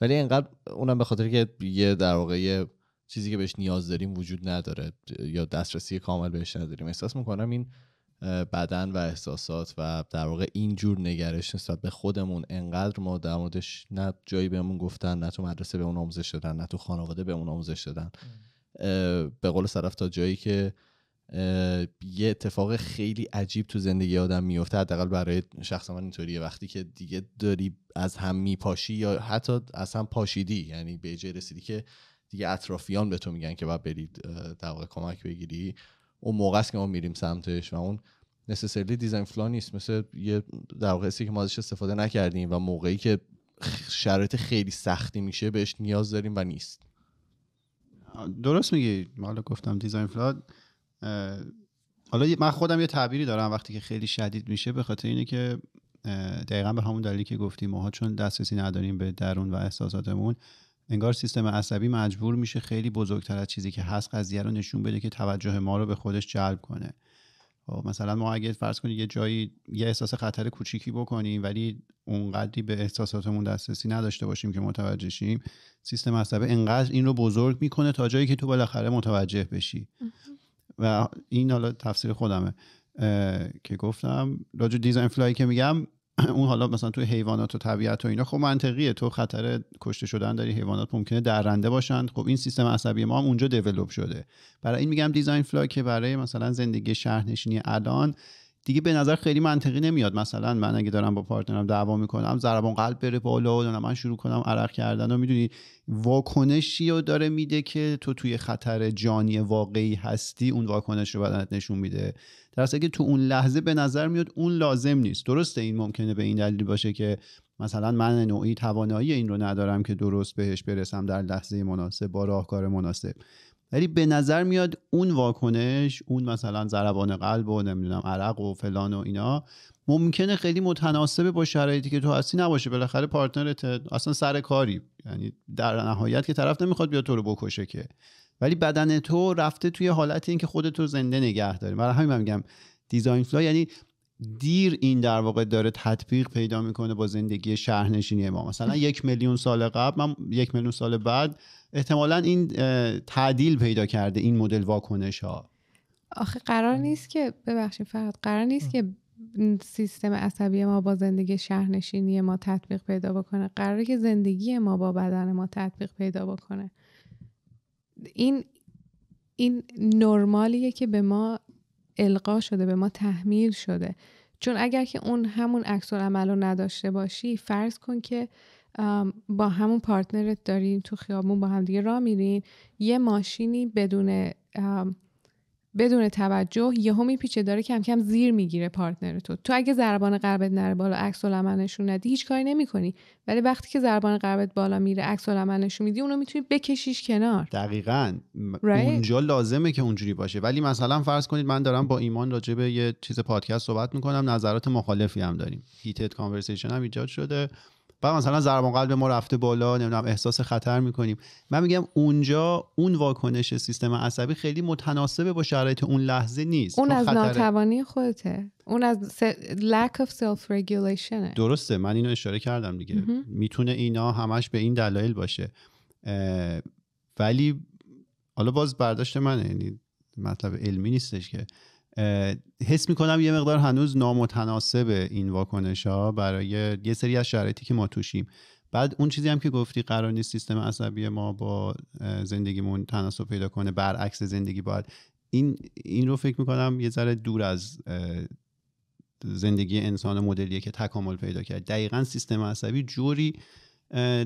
ولی اینقدر اونم به خاطر که یه در واقع چیزی که بهش نیاز داریم وجود نداره یا دسترسی کامل بهش نداریم. احساس می‌کنم این بدن و احساسات و در واقع اینجور نگرش نسبت به خودمون انقدر ما در موردش نه جایی بهمون گفتن نه تو مدرسه به اون آموزش دادن نه تو خانواده به اون آموزش دادن. به قول صرف تا جایی که یه اتفاق خیلی عجیب تو زندگی آدم میفته حداقل برای شخص من اینطوریه. وقتی که دیگه داری از هم میپاشی یا حتی از هم پاشیدی یعنی به جای رسیدی که دیگه اطرافیان به تو میگن که باید برید در واقع کمک بگیری. اون موقع است که ما میریم سمتش و اون نسسرلی دیزاین فلا نیست. مثل یه در واقع که ما ازش استفاده نکردیم و موقعی که شرایط خیلی سختی میشه بهش نیاز داریم و نیست.
درست میگی. حالا گفتم دیزاین فلا حالا من خودم یه تعبیری دارم وقتی که خیلی شدید میشه به خاطر اینه که دقیقا به همون دلیلی که گفتیم ماها چون دسترسی نداریم به درون و احساساتمون انگار سیستم عصبی مجبور میشه خیلی بزرگتر از چیزی که هست قضیه رو نشون بده که توجه ما رو به خودش جلب کنه. خب، مثلا ما اگه فرض کنید یه جایی یه احساس خطر کوچیکی بکنیم ولی اونقدری به احساساتمون دسترسی نداشته باشیم که متوجه شیم سیستم عصبی انقدر این رو بزرگ می‌کنه تا جایی که تو بالاخره متوجه بشی. و این حالا تفسیر خودمه. که گفتم راجع design flaw ی که میگم اون حالا مثلا توی حیوانات و طبیعت و اینا خب منطقیه. تو خطر کشته شدن داری حیوانات ممکنه درنده باشند خب این سیستم عصبی ما هم اونجا develop شده. برای این میگم design flaw که برای مثلا زندگی شهرنشینی الان دیگه به نظر خیلی منطقی نمیاد. مثلا من اگه دارم با partner م دعوا می‌کنم ضربان قلب بره بالا و من شروع کنم عرق کردن و می‌دونی واکنشی رو داره میده که تو توی خطر جانی واقعی هستی اون واکنش رو بدنت نشون میده. در که تو اون لحظه به نظر میاد اون لازم نیست. درسته این ممکنه به این دلیل باشه که مثلا من نوعی توانایی این رو ندارم که درست بهش برسم در لحظه مناسب با راهکار مناسب. ولی به نظر میاد اون واکنش اون مثلا ضربان قلب و نمی‌دونم عرق و فلان و اینا ممکنه خیلی متناسب با شرایطی که تو هستی نباشه. بالاخره پارتنرت اصلا سر کاری. یعنی در نهایت که طرف نمی‌خواد بیاد تو رو بکشه که. ولی بدن تو رفته توی حالت اینکه خودت رو زنده نگه داری. برای همین میگم دیزاین فلا یعنی دیر این در واقع داره تطبیق پیدا می‌کنه با زندگی شهرنشینی ما. مثلا یک میلیون سال قبل من یک میلیون سال بعد احتمالا این تعدیل پیدا کرده این مدل واکنش ها
آخه قرار نیست که ببخشید فقط قرار نیست که سیستم عصبی ما با زندگی شهرنشینی ما تطبیق پیدا بکنه. قراره که زندگی ما با بدن ما تطبیق پیدا بکنه. این این نرمالیه که به ما القا شده به ما تحمیل شده. چون اگر که اون همون عکس عمل رو نداشته باشی فرض کن که با همون پارتنرت دارین تو خیابون با هم دیگه راه میرین یه ماشینی بدون بدون توجه یهو میپیچه داره کم کم زیر می‌گیره پارتنر تو. تو اگه ضربان قلبت نره بالا عکس العمل نشون ندی هیچ کاری نمی‌کنی. ولی وقتی که ضربان قلبت بالا میره عکس العمل نشون میدی اونو می‌تونی بکشیش کنار.
دقیقا. اونجا لازمه که اونجوری باشه. ولی مثلا فرض کنید من دارم با ایمان راجع به یه چیز پادکست صحبت می‌کنم نظرات مخالفی هم داریم. هیتد کانورسیشن هم ایجاد شده. بعد مثلا ضربان قلب ما رفته بالا نمی‌دونم احساس خطر می‌کنیم. من میگم اونجا اون واکنش سیستم عصبی خیلی متناسب با شرایط اون لحظه نیست.
اون از ناتوانی خودته. اون از lack of self regulation
درسته من اینو اشاره کردم دیگه. می‌تونه اینا همش به این دلایل باشه. ولی حالا باز برداشت منه یعنی مطلب علمی نیستش که. حس می‌کنم یه مقدار هنوز نامتناسب این واکنش ها برای یه سری از شرایطی که ما توشیم. بعد اون چیزی هم که گفتی قرار نیست سیستم عصبی ما با زندگیمون تناسب پیدا کنه برعکس زندگی باید. این این رو فکر می‌کنم یه ذره دور از زندگی انسان مدلیه که تکامل پیدا کرد. دقیقا سیستم عصبی جوری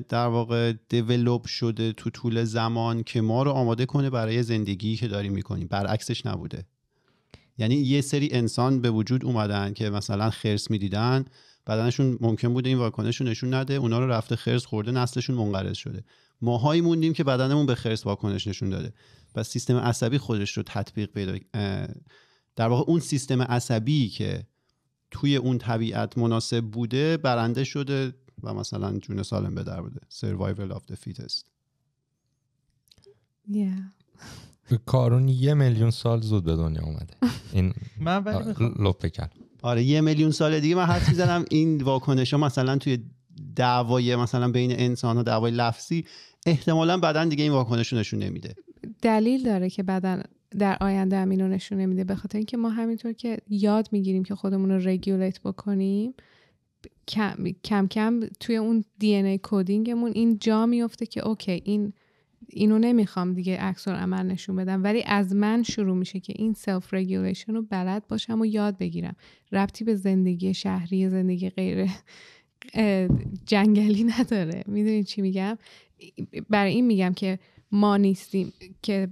در واقع دیولوب شده تو طول زمان که ما رو آماده کنه برای زندگی که داریم می‌کنیم. برعکسش نبوده. یعنی یه سری انسان به وجود اومدن که مثلا خرس می‌دیدن بدنشون ممکن بوده این واکنش رو نشون نده اونا رو رفته خرس خورده نسلشون منقرض شده. ماهایی موندیم که بدنمون به خرس واکنش نشون داده. پس سیستم عصبی خودش رو تطبیق پیدا در واقع اون سیستم عصبی که توی اون طبیعت مناسب بوده برنده شده و مثلا جون سالم به در بوده. Survival of the fittest.
Yeah.
کارون یه میلیون سال زود به دنیا اومده. این
من ولی
لپه کرد.
آره یه میلیون سال دیگه من حد می‌زنم. این واکنش ها مثلا توی دعوای مثلا بین انسان ها دعوای لفظی احتمالا بدن دیگه این واکنش رو نشون نمیده.
دلیل داره که بدن در آینده هم اینو نشون نمیده به خاطر اینکه ما همینطور که یاد می‌گیریم که خودمون رو regulate بکنیم کم کم, کم توی اون DNA coding مون این جا میفته که okay این اینو نمی‌خوام دیگه عکس‌العمل نشون بدم ولی از من شروع میشه که این self regulation رو بلد باشم و یاد بگیرم. ربطی به زندگی شهری زندگی غیر جنگلی نداره. می‌دونید چی میگم؟ برای این میگم که ما نیستیم که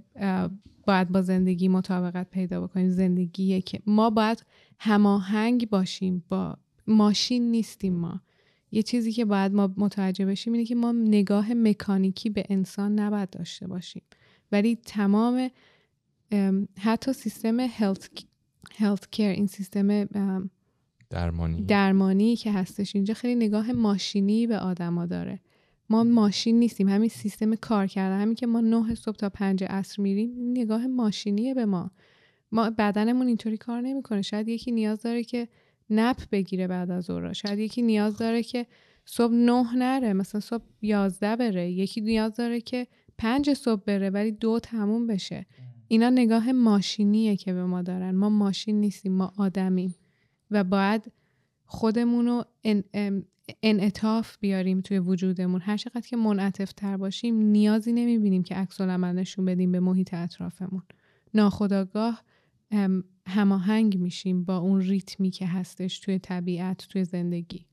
باید با زندگی مطابقت پیدا بکنیم. زندگیه که ما باید هماهنگ باشیم با ماشین نیستیم ما. یه چیزی که باید ما متوجه بشیم اینه که ما نگاه مکانیکی به انسان نباید داشته باشیم. ولی تمام ام، حتی سیستم هلت هلت کیر این سیستم
درمانی.
درمانی که هستش اینجا خیلی نگاه ماشینی به آدما داره. ما ماشین نیستیم همین سیستم کار کردن همین که ما نه صبح تا پنج عصر میریم نگاه ماشینیه به ما. ما بدنمون اینطوری کار نمی‌کنه. شاید یکی نیاز داره که نپ بگیره بعد از ظهر شاید یکی نیاز داره که صبح نه نره مثلا صبح یازده بره. یکی نیاز داره که پنج صبح بره ولی دو تموم بشه. اینا نگاه ماشینیه که به ما دارن. ما ماشین نیستیم ما آدمیم. و باید خودمون رو انعطاف بیاریم توی وجودمون. هر چقدر که منعطف تر باشیم نیازی نمی‌بینیم که عکس العمل نشون بدیم به محیط اطرافمون. ناخداگاه هماهنگ میشیم با اون ریتمی که هستش توی طبیعت توی زندگی.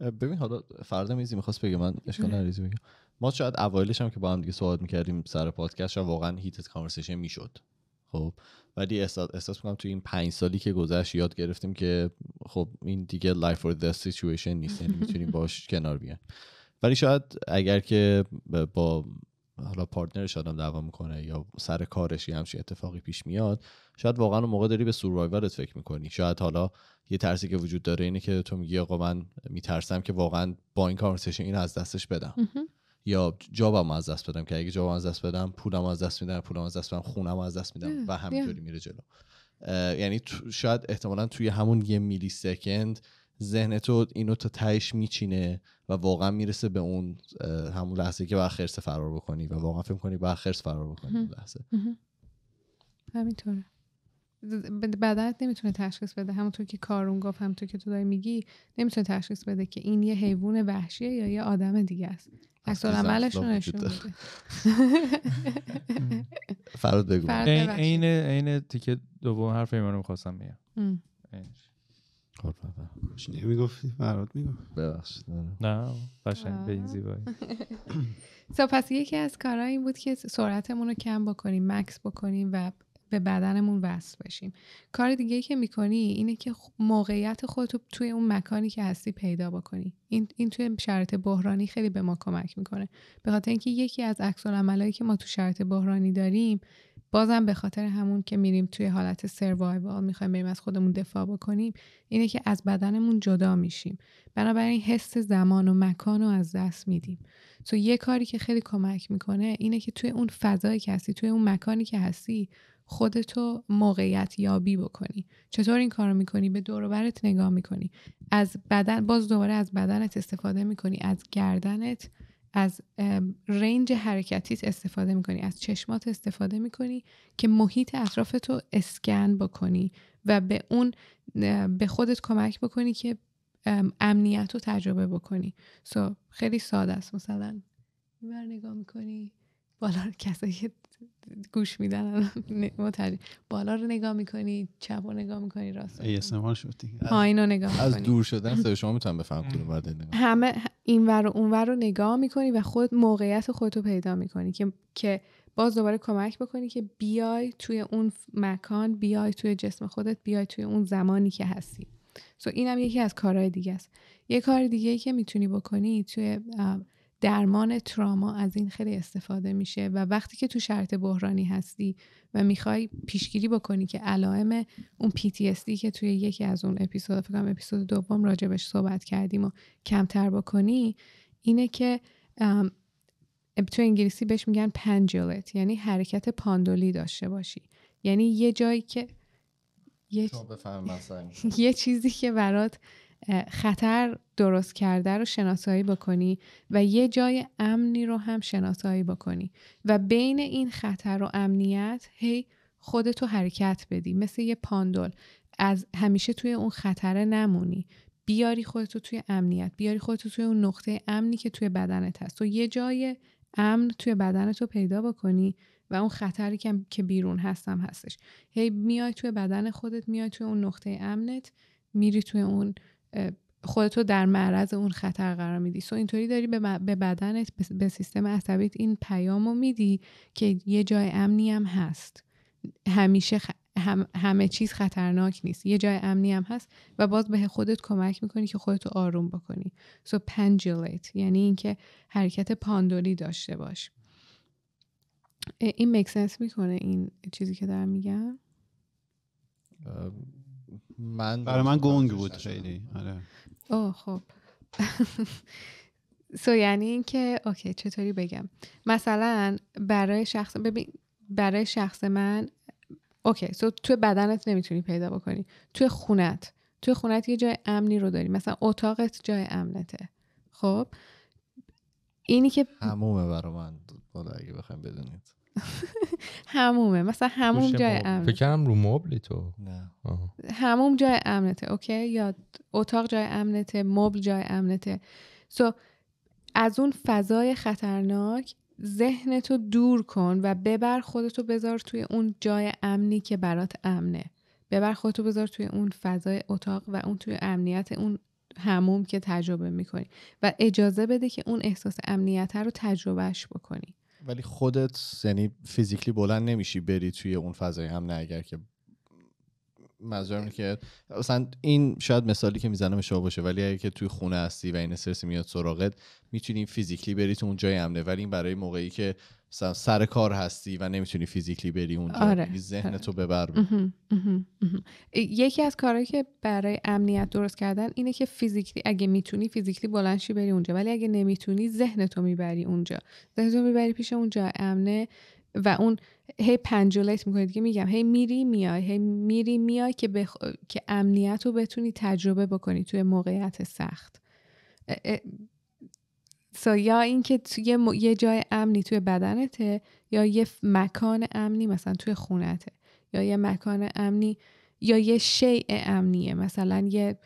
ببین حالا فردا میزی می‌خواست بگه من اشکال نریزی بگم ما شاید اوایلش هم که با هم دیگه صحبت می‌کردیم سر پادکست شاید واقعا هیتت کانورسیشن می‌شد. خب ولی احساس, احساس می‌کنم توی این پنج سالی که گذشت یاد گرفتیم که خب این دیگه life or death situation نیست یعنی می‌تونیم باش کنار بیان ولی شاید اگر که با حالا پارتنرش آدم دعوا می‌کنه یا سر کارش یه همچین اتفاقی پیش میاد شاید واقعا اون موقع داری به سوروایورت فکر می‌کنی. شاید حالا یه ترسی که وجود داره اینه که تو میگی آقا من میترسم که واقعا با این کانورسیشن این از دستش بدم. یا جابم از دست بدم که اگه جابم از دست بدم پولم از دست میدم پولم از دست بدم خونم از دست میدم و همینطوری میره جلو. یعنی شاید احتمالا توی همون یه میلی سکند ذهن تو اینو تا تهش میچینه و واقعا می‌رسه به اون همون لحظه که باید خرس فرار بکنی و واقعا فکر کنی باید خرس فرار بکنی اون لحظه.
همینطوره. بدنت نمی‌تونه تشخیص بده. همونطور که کارون گفت همونطور که تو داری میگی نمی‌تونه تشخیص بده که این یه حیوان وحشیه یا یه آدم دیگه است. عکس
اصلا
عملش نشون. میده.
فراد بگو.
عین عین تیکه دوم حرف ایمانو می‌خواستم بگم.
چی نمی‌گفتی فراد می‌گفت.
ببخشید.
نه. قشنگ به این. زیبایی.
so, پس یکی از کارها این بود که سرعتمون رو کم بکنیم مکس بکنیم و به بدنمون وصل بشیم. کار دیگه ای که می‌کنی اینه که موقعیت خودتو توی اون مکانی که هستی پیدا بکنی. این, این توی شرایط بحرانی خیلی به ما کمک می‌کنه. به خاطر اینکه یکی از عکس العملایی که ما تو شرایط بحرانی داریم بازم به خاطر همون که میریم توی حالت سروایوال می‌خوایم بریم از خودمون دفاع بکنیم اینه که از بدنمون جدا میشیم. بنابراین حس زمان و مکان رو از دست میدیم. تو یه کاری که خیلی کمک می‌کنه اینه که توی اون فضایی که هستی توی اون مکانی که هستی خودتو موقعیت یابی بکنی. چطور این کارو می‌کنی؟ به دور و برت نگاه می‌کنی. از بدن باز دوباره از بدنت استفاده می‌کنی. از گردنت از رنج حرکتیت استفاده می‌کنی از چشمات استفاده می‌کنی که محیط اطرافتو اسکن بکنی و به اون به خودت کمک بکنی که ام، امنیت رو تجربه بکنی. سو خیلی ساده است مثلا. اینور نگاه می‌کنی بالا کسایی که گوش میدن. بالا رو نگاه می‌کنی چپ رو نگاه می‌کنی راست رو
ASMR شد دیگه.
پایین رو نگاه
از
می‌کنی.
دور شدن صدای شما می‌تونم بفهم کدوم
همه این ور و اون ور رو نگاه می‌کنی و خود موقعیت خودتو پیدا می‌کنی که که باز دوباره کمک بکنی که بیای توی اون مکان بیای توی جسم خودت بیای توی اون زمانی که هستی. سو اینم یکی از کارهای دیگه است. یه کار دیگه ای که می‌تونی بکنی توی درمان تراما از این خیلی استفاده میشه و وقتی که تو شرط بحرانی هستی و می‌خوای پیشگیری بکنی که علائم اون PTSD که توی یکی از اون اپیزود فکر کنم اپیزود دوم راجبش صحبت کردیم و کمتر بکنی اینه که تو انگلیسی بهش میگن پنجولت یعنی حرکت پاندولی داشته باشی. یعنی یه جایی که یه, یه چیزی که برات خطر درست کرده رو شناسایی بکنی و یه جای امنی رو هم شناسایی بکنی و بین این خطر و امنیت هی خودتو حرکت بدی مثل یه پاندول. از همیشه توی اون خطره نمونی. بیاری خودتو توی امنیت بیاری خودتو توی اون نقطه امنی که توی بدنت هست. تو یه جای امن توی بدنت رو پیدا بکنی و اون خطری که بیرون هستم هستش. هی میای توی بدن خودت میای توی اون نقطه امنت میری توی اون خودتو در معرض اون خطر قرار میدی. سو اینطوری داری به بدنت به- به سیستم عصبیت این پیامو میدی که یه جای امنی هم هست. همیشه خ... هم... همه چیز خطرناک نیست. یه جای امنی هم هست و باز به خودت کمک می‌کنی که خودتو آروم بکنی. سو pendulate یعنی اینکه حرکت پاندولی داشته باش. این میک سنس می‌کنه این چیزی که دارم میگم؟
من
برای من گنگ بود. خیلی. آره.
اوه خب. سو یعنی اینکه اوکی چطوری بگم؟ مثلا برای شخص ببین برای شخص من اوکی سو توی بدنت نمی‌تونی پیدا بکنی. توی خونت. توی خونت یه جای امنی رو داری. مثلا اتاقت جای امنته. خب؟ اینی که
همومه برای من. حالا اگه بخوایم بدونید.
همومه. مثلا هموم جای. امنه.
فکر کردم رو مبلی تو.
نه.
هموم جای امنته اوکی؟ یا اتاق جای امنته مبل جای امنته. سو از اون فضای خطرناک ذهنتو دور کن و ببر خودتو بذار توی اون جای امنی که برات امنه. ببر خودتو بذار توی اون فضای اتاق و اون توی امنیت اون هموم که تجربه می‌کنی. و اجازه بده که اون احساس امنیت رو تجربهش بکنی.
ولی خودت یعنی فیزیکلی بلند نمیشی بری توی اون فضای هم نه اگر که منظورم که مثلا این شاید مثالی که می‌زنم اشتباه باشه ولی اگه که توی خونه هستی و این استرس میاد سراغت می‌تونی فیزیکلی بری تو اون جای امنه. ولی این برای موقعی که مثلا سر کار هستی و نمی‌تونی فیزیکلی بری اونجا
آره.
میگی ذهنتو ببر.
مهم، مهم، مهم. یکی از کارهایی که برای امنیت درست کردن اینه که فیزیکلی اگه می‌تونی فیزیکلی بلنشی بری اونجا. ولی اگه نمی‌تونی ذهنتو می‌بری اونجا. ذهنتو می‌بری پیش اون جای امنه. و اون هی پنجولیت می‌کنی. دیگه میگم هی میری میای هی میری میای که, بخ... که امنیت رو بتونی تجربه بکنی توی موقعیت سخت. سو یا اینکه توی م- یه جای امنی توی بدنته یا یه مکان امنی مثلا توی خونته یا یه مکان امنی یا یه شیء امنیه. مثلا یه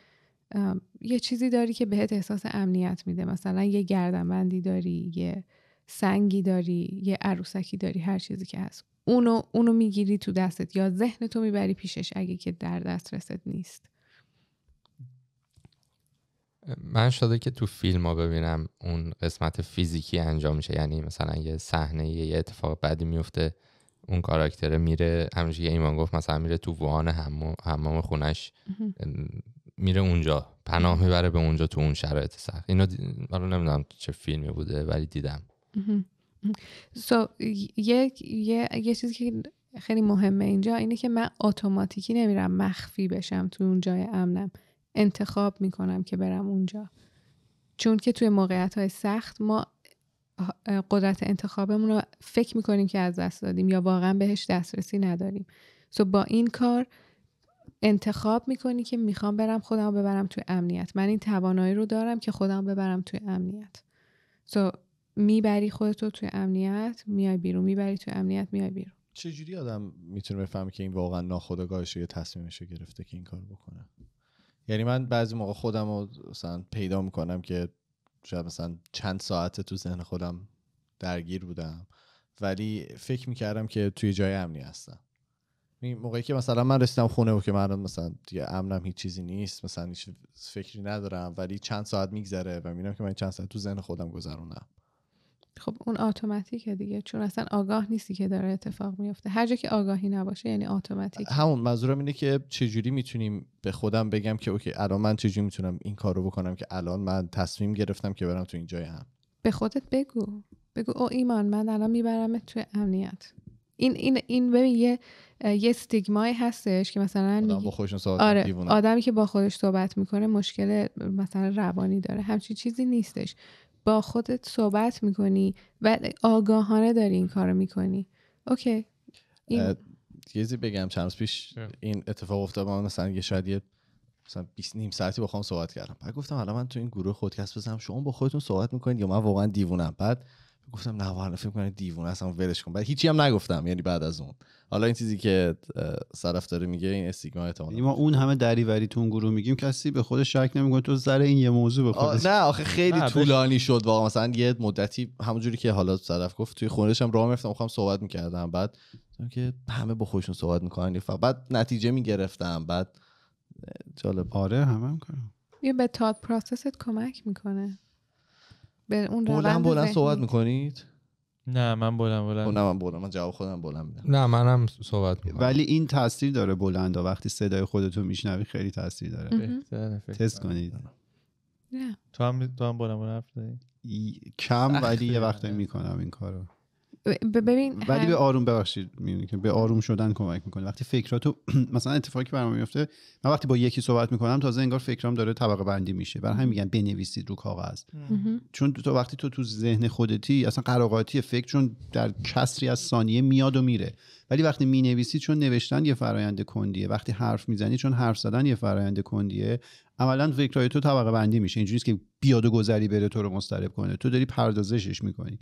یه چیزی داری که بهت احساس امنیت میده. مثلا یه گردنبندی داری یه سنگی داری یه عروسکی داری هر چیزی که هست. اونو اونو می‌گیری تو دستت یا ذهنتو می‌بری پیشش اگه که در دسترست نیست.
من شده که تو فیلم ها ببینم اون قسمت فیزیکی انجام میشه. یعنی مثلا یه صحنه یه اتفاق بدی میفته اون کاراکتره میره همیشه ایمان گفت مثلا میره تو وان حمام حمام خونش میره اونجا پناه می‌بره به اونجا تو اون شرایط سخت. اینو دی... حالا نمی‌دونم چه فیلمی بوده ولی دیدم.
سو یه, یه, یه چیزی که خیلی مهمه. اینجا اینه که من اتوماتیکی نمیرم مخفی بشم تو اون جای امنم. انتخاب می‌کنم که برم اونجا. چون که توی موقعیت های سخت ما قدرت انتخابمون رو فکر می‌کنیم که از دست دادیم یا واقعا بهش دسترسی نداریم. سو با این کار انتخاب می‌کنی که می‌خوام برم خودم ببرم توی امنیت. من این توانایی رو دارم که خودم ببرم توی امنیت. سو می‌بری خودتو توی امنیت میای بیرون. می‌بری توی امنیت میای بیرون.
چجوری آدم می‌تونه بفهمه که این واقعا ناخودآگاهش یه تصمیمش گرفته که این کار بکنه؟ یعنی من بعضی موقع خودم رو مثلا پیدا می‌کنم که شاید مثلا چند ساعت تو ذهن خودم درگیر بودم ولی فکر می‌کردم که توی جای امنی هستم. موقعی که مثلا من رسیدم خونه و که من مثلا دیگه امنم هیچ چیزی نیست مثلا هیچ فکری ندارم ولی چند ساعت میگذره و می‌بینم که من چند ساعت تو ذهن خودم گذروندم.
خب اون اتوماتیکه دیگه چون اصلا آگاه نیستی که داره اتفاق میفته. هر جا که آگاهی نباشه یعنی اتوماتیک.
همون منظورم اینه که چجوری می‌تونیم به خودم بگم که اوکی الان من چجوری می‌تونم این کار رو بکنم که الان من تصمیم گرفتم که برم تو این جای هم؟
به خودت بگو. بگو او ایمان من الان میبرمت توی امنیت. این این این ببین یه یه استیگمای هستش که مثلا
آدم
میگی
با صحبت
آره
دیوونه.
آدمی که با خودش صحبت می‌کنه مشکل مثلا روانی داره. همچین چیزی نیستش. با خودت صحبت می‌کنی و آگاهانه داری این کارو می‌کنی. اوکی. این
یه چیزی بگم. چند روز پیش؟ این اتفاق افتاد. من مثلا یه شاید یه مثلا 20 نیم ساعتی با خودم صحبت کردم. بعد گفتم حالا من تو این گروه خودکست بزنم. شما با خودتون صحبت می‌کنید یا من واقعا دیوونم. بعد گفتم نه واقعا فکر کنم دیوونه هستم ولش کن. بعد هیچی هم نگفتم یعنی بعد از اون. حالا این چیزی که صرف داره میگه این استیگما احتمالاً.
یعنی ما اون همه دریوری تو اون گروه میگیم کسی به خودش شک نمی‌کنه تو سر این یه موضوع به خودش.
نه آخه خیلی
نه، بش-
طولانی شد واقعا. مثلا یه مدتی همونجوری که حالا صرف گفت توی خونه‌ش هم راه می‌رفتم می‌خوام صحبت می‌کردم. بعد که همه با خودشون صحبت می‌کنن. فقط بعد نتیجه می‌گرفتم. بعد جالب.
آره همه هم کارم
یه به تات پروسست کمک می‌کنه. به اون
بلند
روند
بلند. صحبت می‌کنید؟
نه من بلند
نه
بلند
من بلند من جواب خودم بلند میدم.
نه منم صحبت می‌کنم.
ولی این تاثیر داره بلندا وقتی صدای خودتو میشنوی خیلی تاثیر داره. تست. کنید.
نه.
تو هم تو هم بلند بلند حرف
کم ولی یه
سخته.
وقتایی می‌کنم این کارو.
ببین
ولی به آروم ببخشید می‌بینی که به آروم شدن کمک می‌کنه وقتی فکراتو مثلا اتفاقی که برام میفته من وقتی با یکی صحبت می‌کنم تازه انگار فکرام داره طبقه بندی میشه. برای همین میگن بنویسید رو کاغذ. چون تو وقتی تو تو ذهن خودتی اصلا قراقاتی فکر چون در کسری از ثانیه میاد و میره. ولی وقتی می‌نویسی چون نوشتن یه فرایند کندیه. وقتی حرف می‌زنی چون حرف زدن یه فرایند کندیه. عملا فکرهای تو طبقه بندی میشه. اینجوری که بیاد و گذری بره تو رو مضطرب کنه. تو داری پردازشش می‌کنی.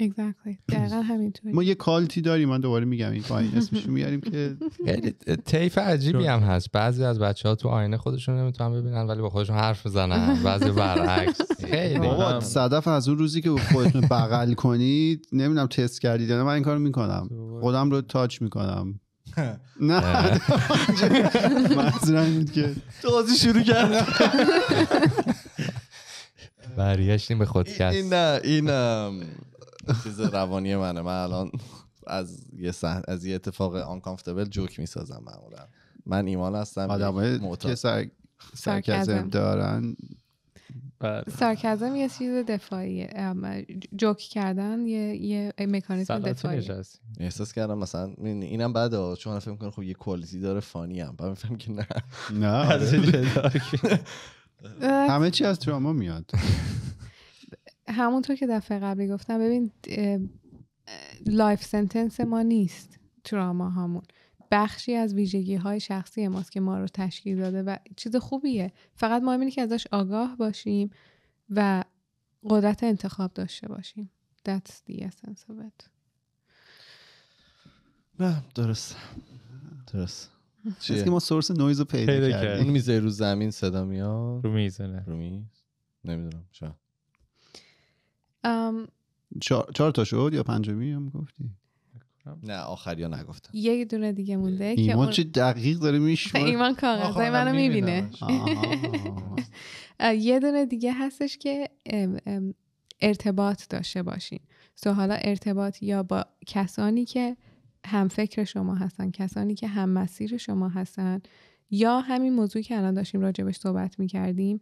Exactly. دقیقا همینطوری.
ما یه کالتی داریم من دوباره میگم این پایین اسمش رو میاریم که
خیلی طیف عجیبی هم هست. بعضی از بچه ها تو آینه خودشون نمی‌تونن ببینن ولی با خودشون حرف می‌زنن بعضی برعکس. خیلی.
بابا. صدف از اون روزی که خودتون بغل کنید نمی‌دونم تست کردید من این کارو می‌کنم. خودم رو تاچ می‌کنم. نه. منظورم این بود که
تازه شروع کردم
برگشتیم به خودکست.
این نه این چیز روانی منه. من الان از یه صحن از یه اتفاق آنکامفتبل جوک می‌سازم معمولا. من ایمان هستم
آدمای. که سر. sarcasm. دارن.
بله.
sarcasm یه چیز دفاعیه. جوک کردن یه یه مکانیزم دفاعیه.
احساس کردم مثلا اینم بده چون من فکر می‌کنم خب یه quality داره funny هم بعد میفهم که نه.
نه آره. همه چی از تراما میاد.
همونطور که دفعه قبلی گفتم ببین life sentence ما نیست تراما همون بخشی از ویژگی های شخصی ماست که ما رو تشکیل داده و چیز خوبیه. فقط ما اینه که ازش آگاه باشیم و قدرت انتخاب داشته باشیم. That's the essence of it.
نه درست. درست.
چیزی
چیه؟
که ما سورس نویز رو پیدا
پیدا
کردیم.
اون میزه رو زمین صدا میاد؟
رو می‌زنه.
رو میز نمی‌دونم شاید.
ام،
چهار چهار تا شد یا پنجمی هم گفتی؟
نه آخری ها نگفتم.
یه دونه دیگه مونده که
ایمان
اون
چه دقیق داره میشماره.
ایمان کاغذهای منو می‌بینه. یه دونه دیگه هستش که ارتباط داشته باشین. سو حالا ارتباط یا با کسانی که هم فکر شما هستن کسانی که هم مسیر شما هستن یا همین موضوعی که الان داشتیم راجبش صحبت می‌کردیم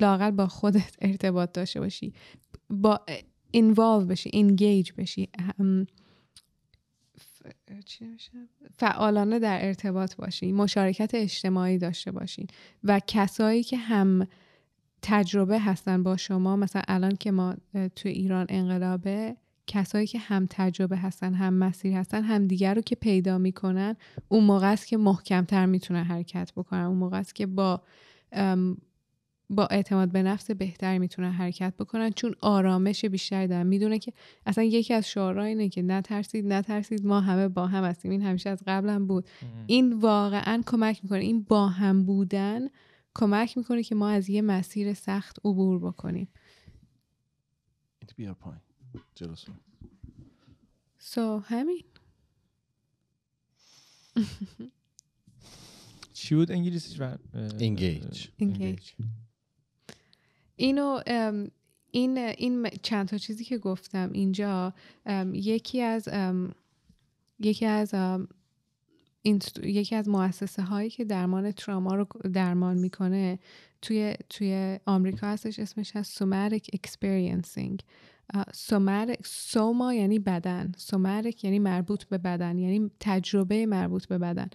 لاقل با خودت ارتباط داشته باشی با اینوالو بشی انگیج بشی؟ فعالانه در ارتباط باشین مشارکت اجتماعی داشته باشین و کسایی که هم تجربه هستن با شما مثلا الان که ما تو ایران انقلابه کسایی که هم تجربه هستن هم مسیر هستن هم دیگر رو که پیدا می‌کنن اون موقع است که محکمتر می‌تونن حرکت بکنن. اون موقع است که با با اعتماد به نفس بهتری می‌تونن حرکت بکنن چون آرامش بیشتری دارن. می‌دونه که اصلا یکی از شعارها اینه که نترسید نترسید ما همه با هم هستیم. این همیشه از قبلم بود. این واقعا کمک می‌کنه. این با هم بودن کمک می‌کنه که ما از یه مسیر سخت عبور بکنیم.
پایین جلوس رو.
سو همین
چی بود انگلیسیش و
Engage.
Engage. اینو ام، این این چند تا چیزی که گفتم اینجا یکی از یکی از یکی از مؤسسه هایی که درمان تراما رو درمان می‌کنه توی توی آمریکا هستش اسمش هست somatic experiencing somatic سوما یعنی بدن. somatic یعنی مربوط به بدن یعنی تجربه مربوط به بدن.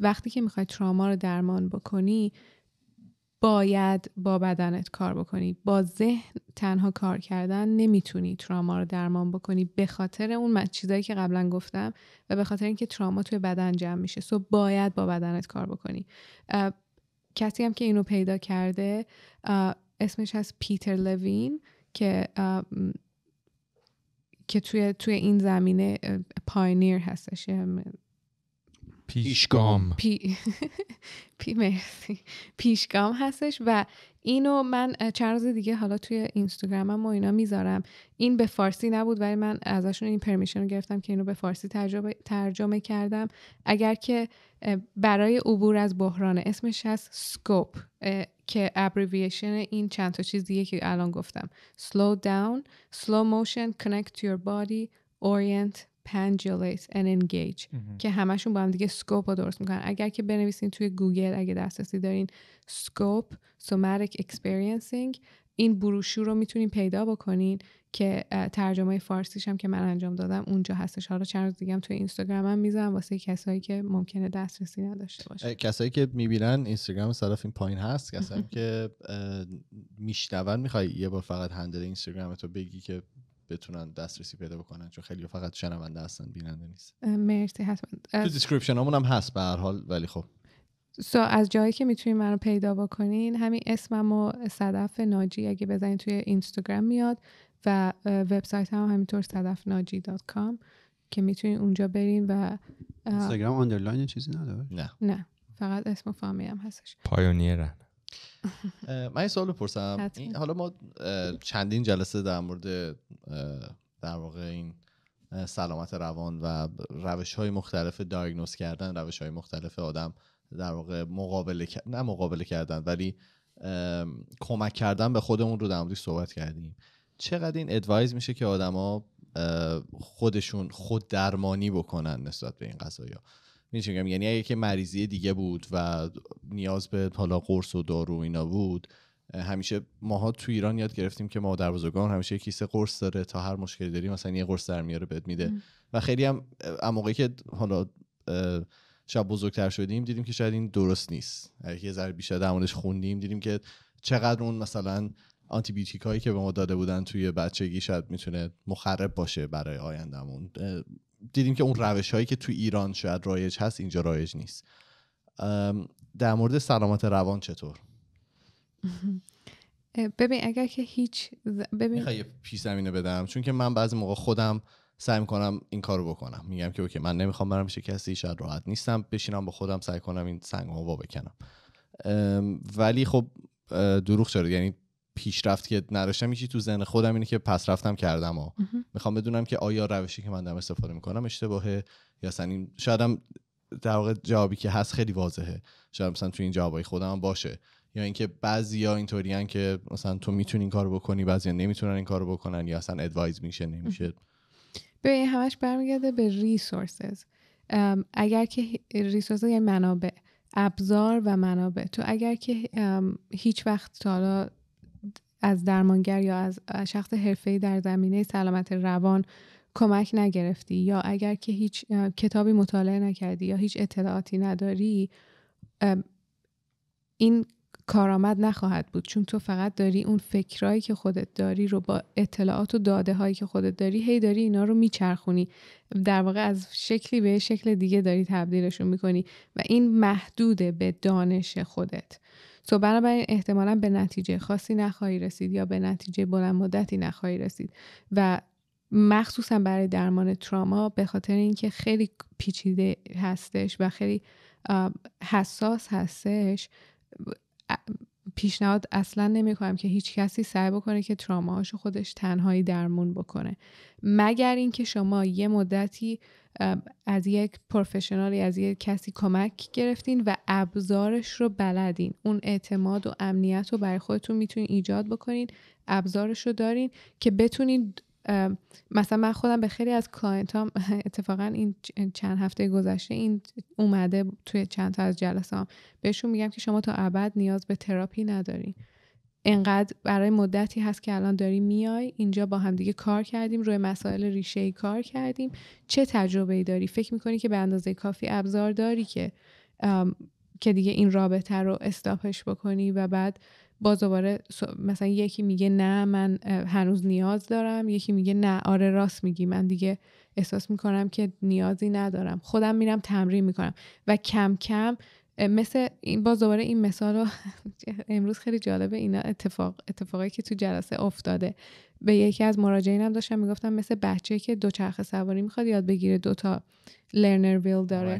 وقتی که می‌خوای تراما رو درمان بکنی باید با بدنت کار بکنی. با ذهن تنها کار کردن نمی‌تونی تراما رو درمان بکنی به خاطر اون چیزایی که قبلا گفتم و به خاطر اینکه تراما توی بدن جمع میشه. سو باید با بدنت کار بکنی. کسی هم که اینو پیدا کرده اسمش هست پیتر لوین که که توی توی این زمینه pioneer هستش. ام،
پیشگام.
پی... پی مرسی. پیشگام هستش و اینو من چند روز دیگه حالا توی اینستاگرامم و اینا می‌ذارم. این به فارسی نبود ولی من ازشون این permission رو گرفتم که اینو به فارسی ترجمه, ترجمه کردم. اگر که برای عبور از بحران اسمش هست SCOPE که abbreviation این چند تا چیز دیگه که الان گفتم. Slow down slow motion connect to your body orient pendulate and engage. که همشون با هم دیگه SCOPE رو درست می‌کنن. اگر که بنویسین توی گوگل اگه دسترسی دارین SCOPE somatic experiencing این بروشور رو می‌تونین پیدا بکنین که ترجمه فارسیش هم که من انجام دادم اونجا هستش. حالا چند روز دیگه هم توی اینستاگرامم می‌ذارم واسه کسایی که ممکنه دسترسی نداشته باشه.
کسایی که می‌بینن اینستاگرام صدف این پایین هست کسایی که میشنون می‌خوای یه بار فقط handle اینستاگرام تو بگی که بتونن دسترسی پیدا بکنن چون خیلی فقط شنونده هستن بیننده نیست.
مرسی حتما.
تو description همون هم هست به هر حال ولی خب
so از جایی که می‌تونین منو پیدا بکنین همین اسمم و صدف ناجی اگه بزنین توی اینستاگرام میاد و وبسایت هم همینطور صدف ناجی dot com که می‌تونین اونجا برین و
اینستاگرام underline چیزی نداره؟
نه.
نه. فقط اسم و فامیلی هم هستش.
پایونیرن.
من یه سوال. این- حالا ما چندین جلسه در مورد در واقع این سلامت روان و روش های مختلف دایگنوز کردن روش های مختلف آدم در واقع مقابله نه مقابله کردن ولی کمک کردن به خودمون رو در موردش صحبت کردیم. چقدر این ادوایز میشه که آدما خودشون خود درمانی بکنن نسبت به این قضايا میگم؟ یعنی اگه که مریضی دیگه بود و نیاز به حالا قرص و دارو اینا بود همیشه ماها تو ایران یاد گرفتیم که مادر بزرگان همیشه کیسه قرص داره تا هر مشکلی داری مثلا یه قرص در میاره بهت میده. و خیلی هم موقعی که حالا شاید بزرگتر شدیم دیدیم که شاید این درست نیست. یه ذره بیشتر در موردش خوندیم دیدیم که چقدر اون مثلا آنتی بیوتیک هایی که به ما داده بودن توی بچگی شاید می‌تونه مخرب باشه برای آیندهمون. دیدیم که اون روش هایی که تو ایران شاید رایج هست اینجا رایج نیست. در مورد سلامت روان چطور؟
ببین اگر که هیچ ببین
یه پیش زمینه بدم؟ چون که من بعضی موقع خودم سعی می‌کنم این کارو بکنم. میگم که اوکی من نمی‌خوام برم پیش کسی شاید راحت نیستم بشینم با خودم سعی کنم این سنگ وا بکنم. ولی خب دروغ چرا؟ یعنی پیشرفت که نداشتم یکی تو ذهن خودم اینه که پس رفتم کردم و. می‌خوام بدونم که آیا روشی که من دارم استفاده می‌کنم اشتباهه یا اصلا این شاید هم در واقع جوابی که هست خیلی واضحه. شاید مثلا تو این جوابای خودم باشه. یا اینکه بعضیا اینطوریان که مثلا تو می‌تونی این کارو بکنی بعضیا نمی‌تونن این کارو بکنن یا اصلا ادوایز میشه نمیشه.
ببین همش برمیگرده به ریسورسز اگر که ریسورسز یعنی منابع. ابزار و منابع. تو اگر که هیچ وقت تا حالا از درمانگر یا از شخص حرفه‌ای در زمینه سلامت روان کمک نگرفتی یا اگر که هیچ کتابی مطالعه نکردی یا هیچ اطلاعاتی نداری این کارآمد نخواهد بود چون تو فقط داری اون فکرایی که خودت داری رو با اطلاعات و داده هایی که خودت داری هی داری اینا رو میچرخونی. در واقع از شکلی به شکل دیگه داری تبدیلشون می‌کنی و این محدوده به دانش خودت. تو بنابراین احتمالا به نتیجه خاصی نخواهی رسید یا به نتیجه بلند مدتی نخواهی رسید. و مخصوصا برای درمان تراما به خاطر اینکه خیلی پیچیده هستش و خیلی حساس هستش پیشنهاد اصلا نمی کنم که هیچ کسی سعی بکنه که تراماهاشو خودش تنهایی درمون بکنه. مگر اینکه شما یه مدتی از یک پروفشنالی از یک کسی کمک گرفتین و ابزارش رو بلدین. اون اعتماد و امنیت رو برای خودتون می‌تونین ایجاد بکنین ابزارش رو دارین که بتونین مثلا من خودم به خیلی از client هام اتفاقا این چند هفته گذشته این اومده توی چند تا از جلسه هام بهشون میگم که شما تا ابد نیاز به تراپی ندارین انقدر برای مدتی هست که الان داری میای اینجا با همدیگه کار کردیم روی مسائل ریشه ای کار کردیم. چه تجربه ای داری؟ فکر می‌کنی که به اندازه کافی ابزار داری که که دیگه این رابطه رو stop ش بکنی و بعد باز دوباره مثلا یکی میگه نه من هنوز نیاز دارم. یکی میگه نه آره راست میگی. من دیگه احساس می‌کنم که نیازی ندارم. خودم میرم تمرین می‌کنم. و کم کم مثل این باز دوباره این مثال رو امروز خیلی جالبه اینا اتفاق اتفاقی که تو جلسه افتاده. به یکی از مراجعینم داشتم می‌گفتم مثل بچه که دو چرخ سواری می‌خواد یاد بگیره دو تا لرنر ویل داره.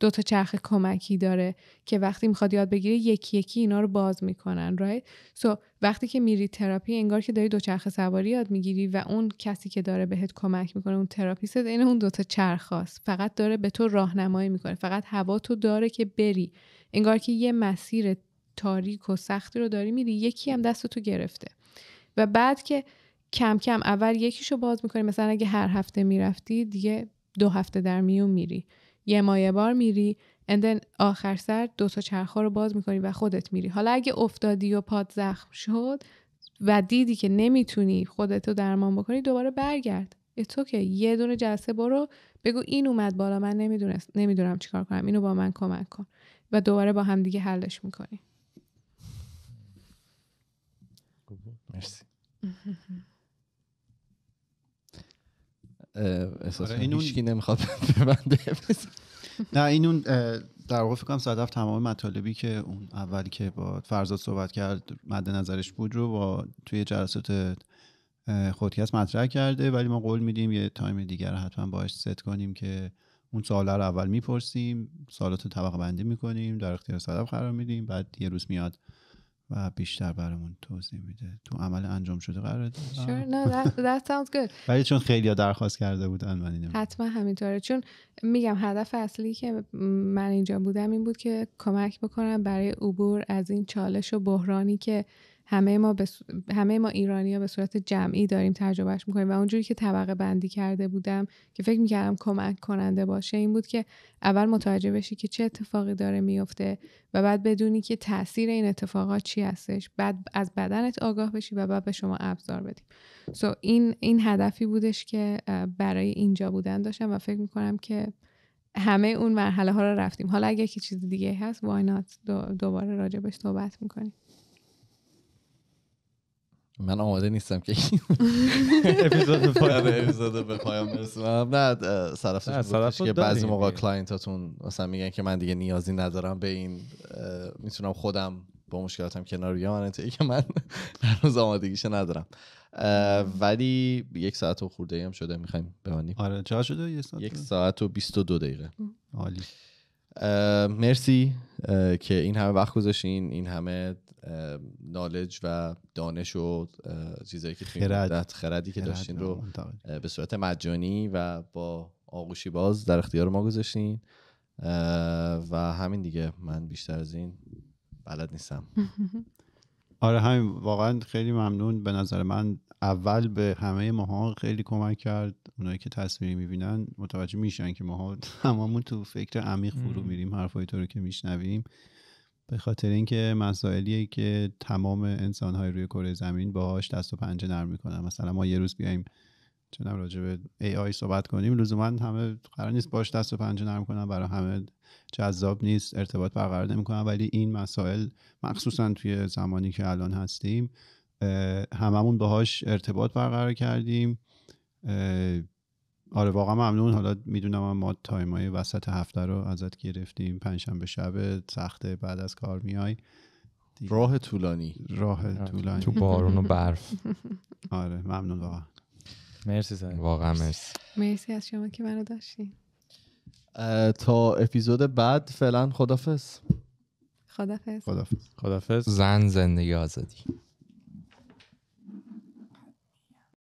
دو تا چرخ کمکی داره که وقتی می‌خواد یاد بگیره یکی یکی اینا رو باز می‌کنن right so وقتی که میری تراپی انگار که داری دو چرخ سواری یاد می‌گیری و اون کسی که داره بهت کمک می‌کنه اون therapist این اون دو تا چرخ هاست. فقط داره به تو راهنمایی می‌کنه فقط هوا تو داره که بری. انگار که یه مسیر تاریک و سختی رو داری میری یکی هم دست تو گرفته. و بعد که کم کم اول یکیشو باز می‌کنی مثلا اگه هر هفته می‌رفتی دیگه دو هفته در میون میری. یه مایه بار میری اندن آخر سر دو تا چرخا رو باز می‌کنی و خودت میری. حالا اگه افتادی و پاد زخم شد و دیدی که نمی‌تونی خودتو درمان بکنی دوباره برگرد. تو که یه دونه جلسه برو بگو این اومد بالا من نمی‌دونست نمی‌دونم چیکار کنم. اینو با من کمک کن. و دوباره با هم دیگه حلش می‌کنی.
مرسی. احساس
آره،
این
این
هیچکی نمی‌خواد ببنده
نه این اون در واقع فکر کنم صدف تمام مطالبی که اون اولی که با فرزاد صحبت کرد مد نظرش بود رو با توی جلسات خودکست مطرح کرده ولی ما قول میدیم یه time دیگر حتما باش ست کنیم که اون سوالا رو اول می‌پرسیم سوالات رو طبقه بندی می‌کنیم در اختیار صدف قرار میدیم بعد یه روز میاد و بیشتر برامون توضیح میده تو عمل انجام شده قرار
sure. no, that, that sounds good.
ولی چون خیلی درخواست کرده بودن من اینو
حتما همینطوره چون میگم هدف اصلی که من اینجا بودم این بود که کمک بکنم برای عبور از این چالش و بحرانی که همه ما, بس... همه ما ایرانی ها به صورت جمعی داریم تجربهش می‌کنیم و اونجوری که طبقه بندی کرده بودم که فکر می‌کردم کمک کننده باشه این بود که اول متوجه بشی که چه اتفاقی داره میفته و بعد بدونی که تاثیر این اتفاقات چی هستش. بعد از بدنت آگاه بشی و بعد به شما ابزار بدیم. سو so این این هدفی بودش که برای اینجا بودن داشتم و فکر می‌کنم که همه اون مرحله ها رو رفتیم. حالا اگه یکی چیز دیگه هست why not دوباره راجبش صحبت می‌کنیم.
من آماده نیستم که
اپیزود
به پایان برسونم نه صدف که بعضی موقع client اتون مثلا میگن که من دیگه نیازی ندارم به این می‌تونم خودم با مشکلاتم کنار بیام من که من هنوز آمادگیشو ندارم ولی یک ساعت و خورده هم شده می‌خوایم بمانیم
آره چقدر شده یک ساعت
یک ساعت و 22 دقیقه
عالی
مرسی که این همه وقت گذاشتین این همه knowledge و دانش و چیزایی که توی مدت خردی که داشتین رو به صورت مجانی و با آغوشی باز در اختیار ما گذاشتین. و همین دیگه من بیشتر از این بلد نیستم.
آره همین واقعا خیلی ممنون. به نظر من اول به همه ماها خیلی کمک کرد. اونایی که تصویری می‌بینن متوجه میشن که ماها هممون تو فکر عمیق فرو میریم حرفای تو رو که میشنویم. به خاطر اینکه مسائلیه که تمام انسانهای روی کره زمین باهاش دست و پنجه نرم می‌کنن. مثلا ما یه روز بیایم چمیدونم راجع به AI صحبت کنیم لزوما همه قرار نیست باش دست و پنجه نرم کنن برای همه جذاب نیست ارتباط برقرار نمی‌کنن. ولی این مسائل مخصوصا توی زمانی که الان هستیم هممون باهاش ارتباط برقرار کردیم آره واقعا ممنون. حالا می‌دونم ما time ای وسط هفته رو ازت گرفتیم. پنجشنبه شب سخته بعد از کار میای.
راه طولانی.
راه طولانی.
تو بارون و برف.
آره ممنون واقعا.
مرسی سعی
واقعا مرسی.
مرسی. از شما که منو داشتین.
تا اپیزود بعد فعلا خدافظ.
خدافظ.
خدافظ.
خدافظ.
زن زندگی آزادی.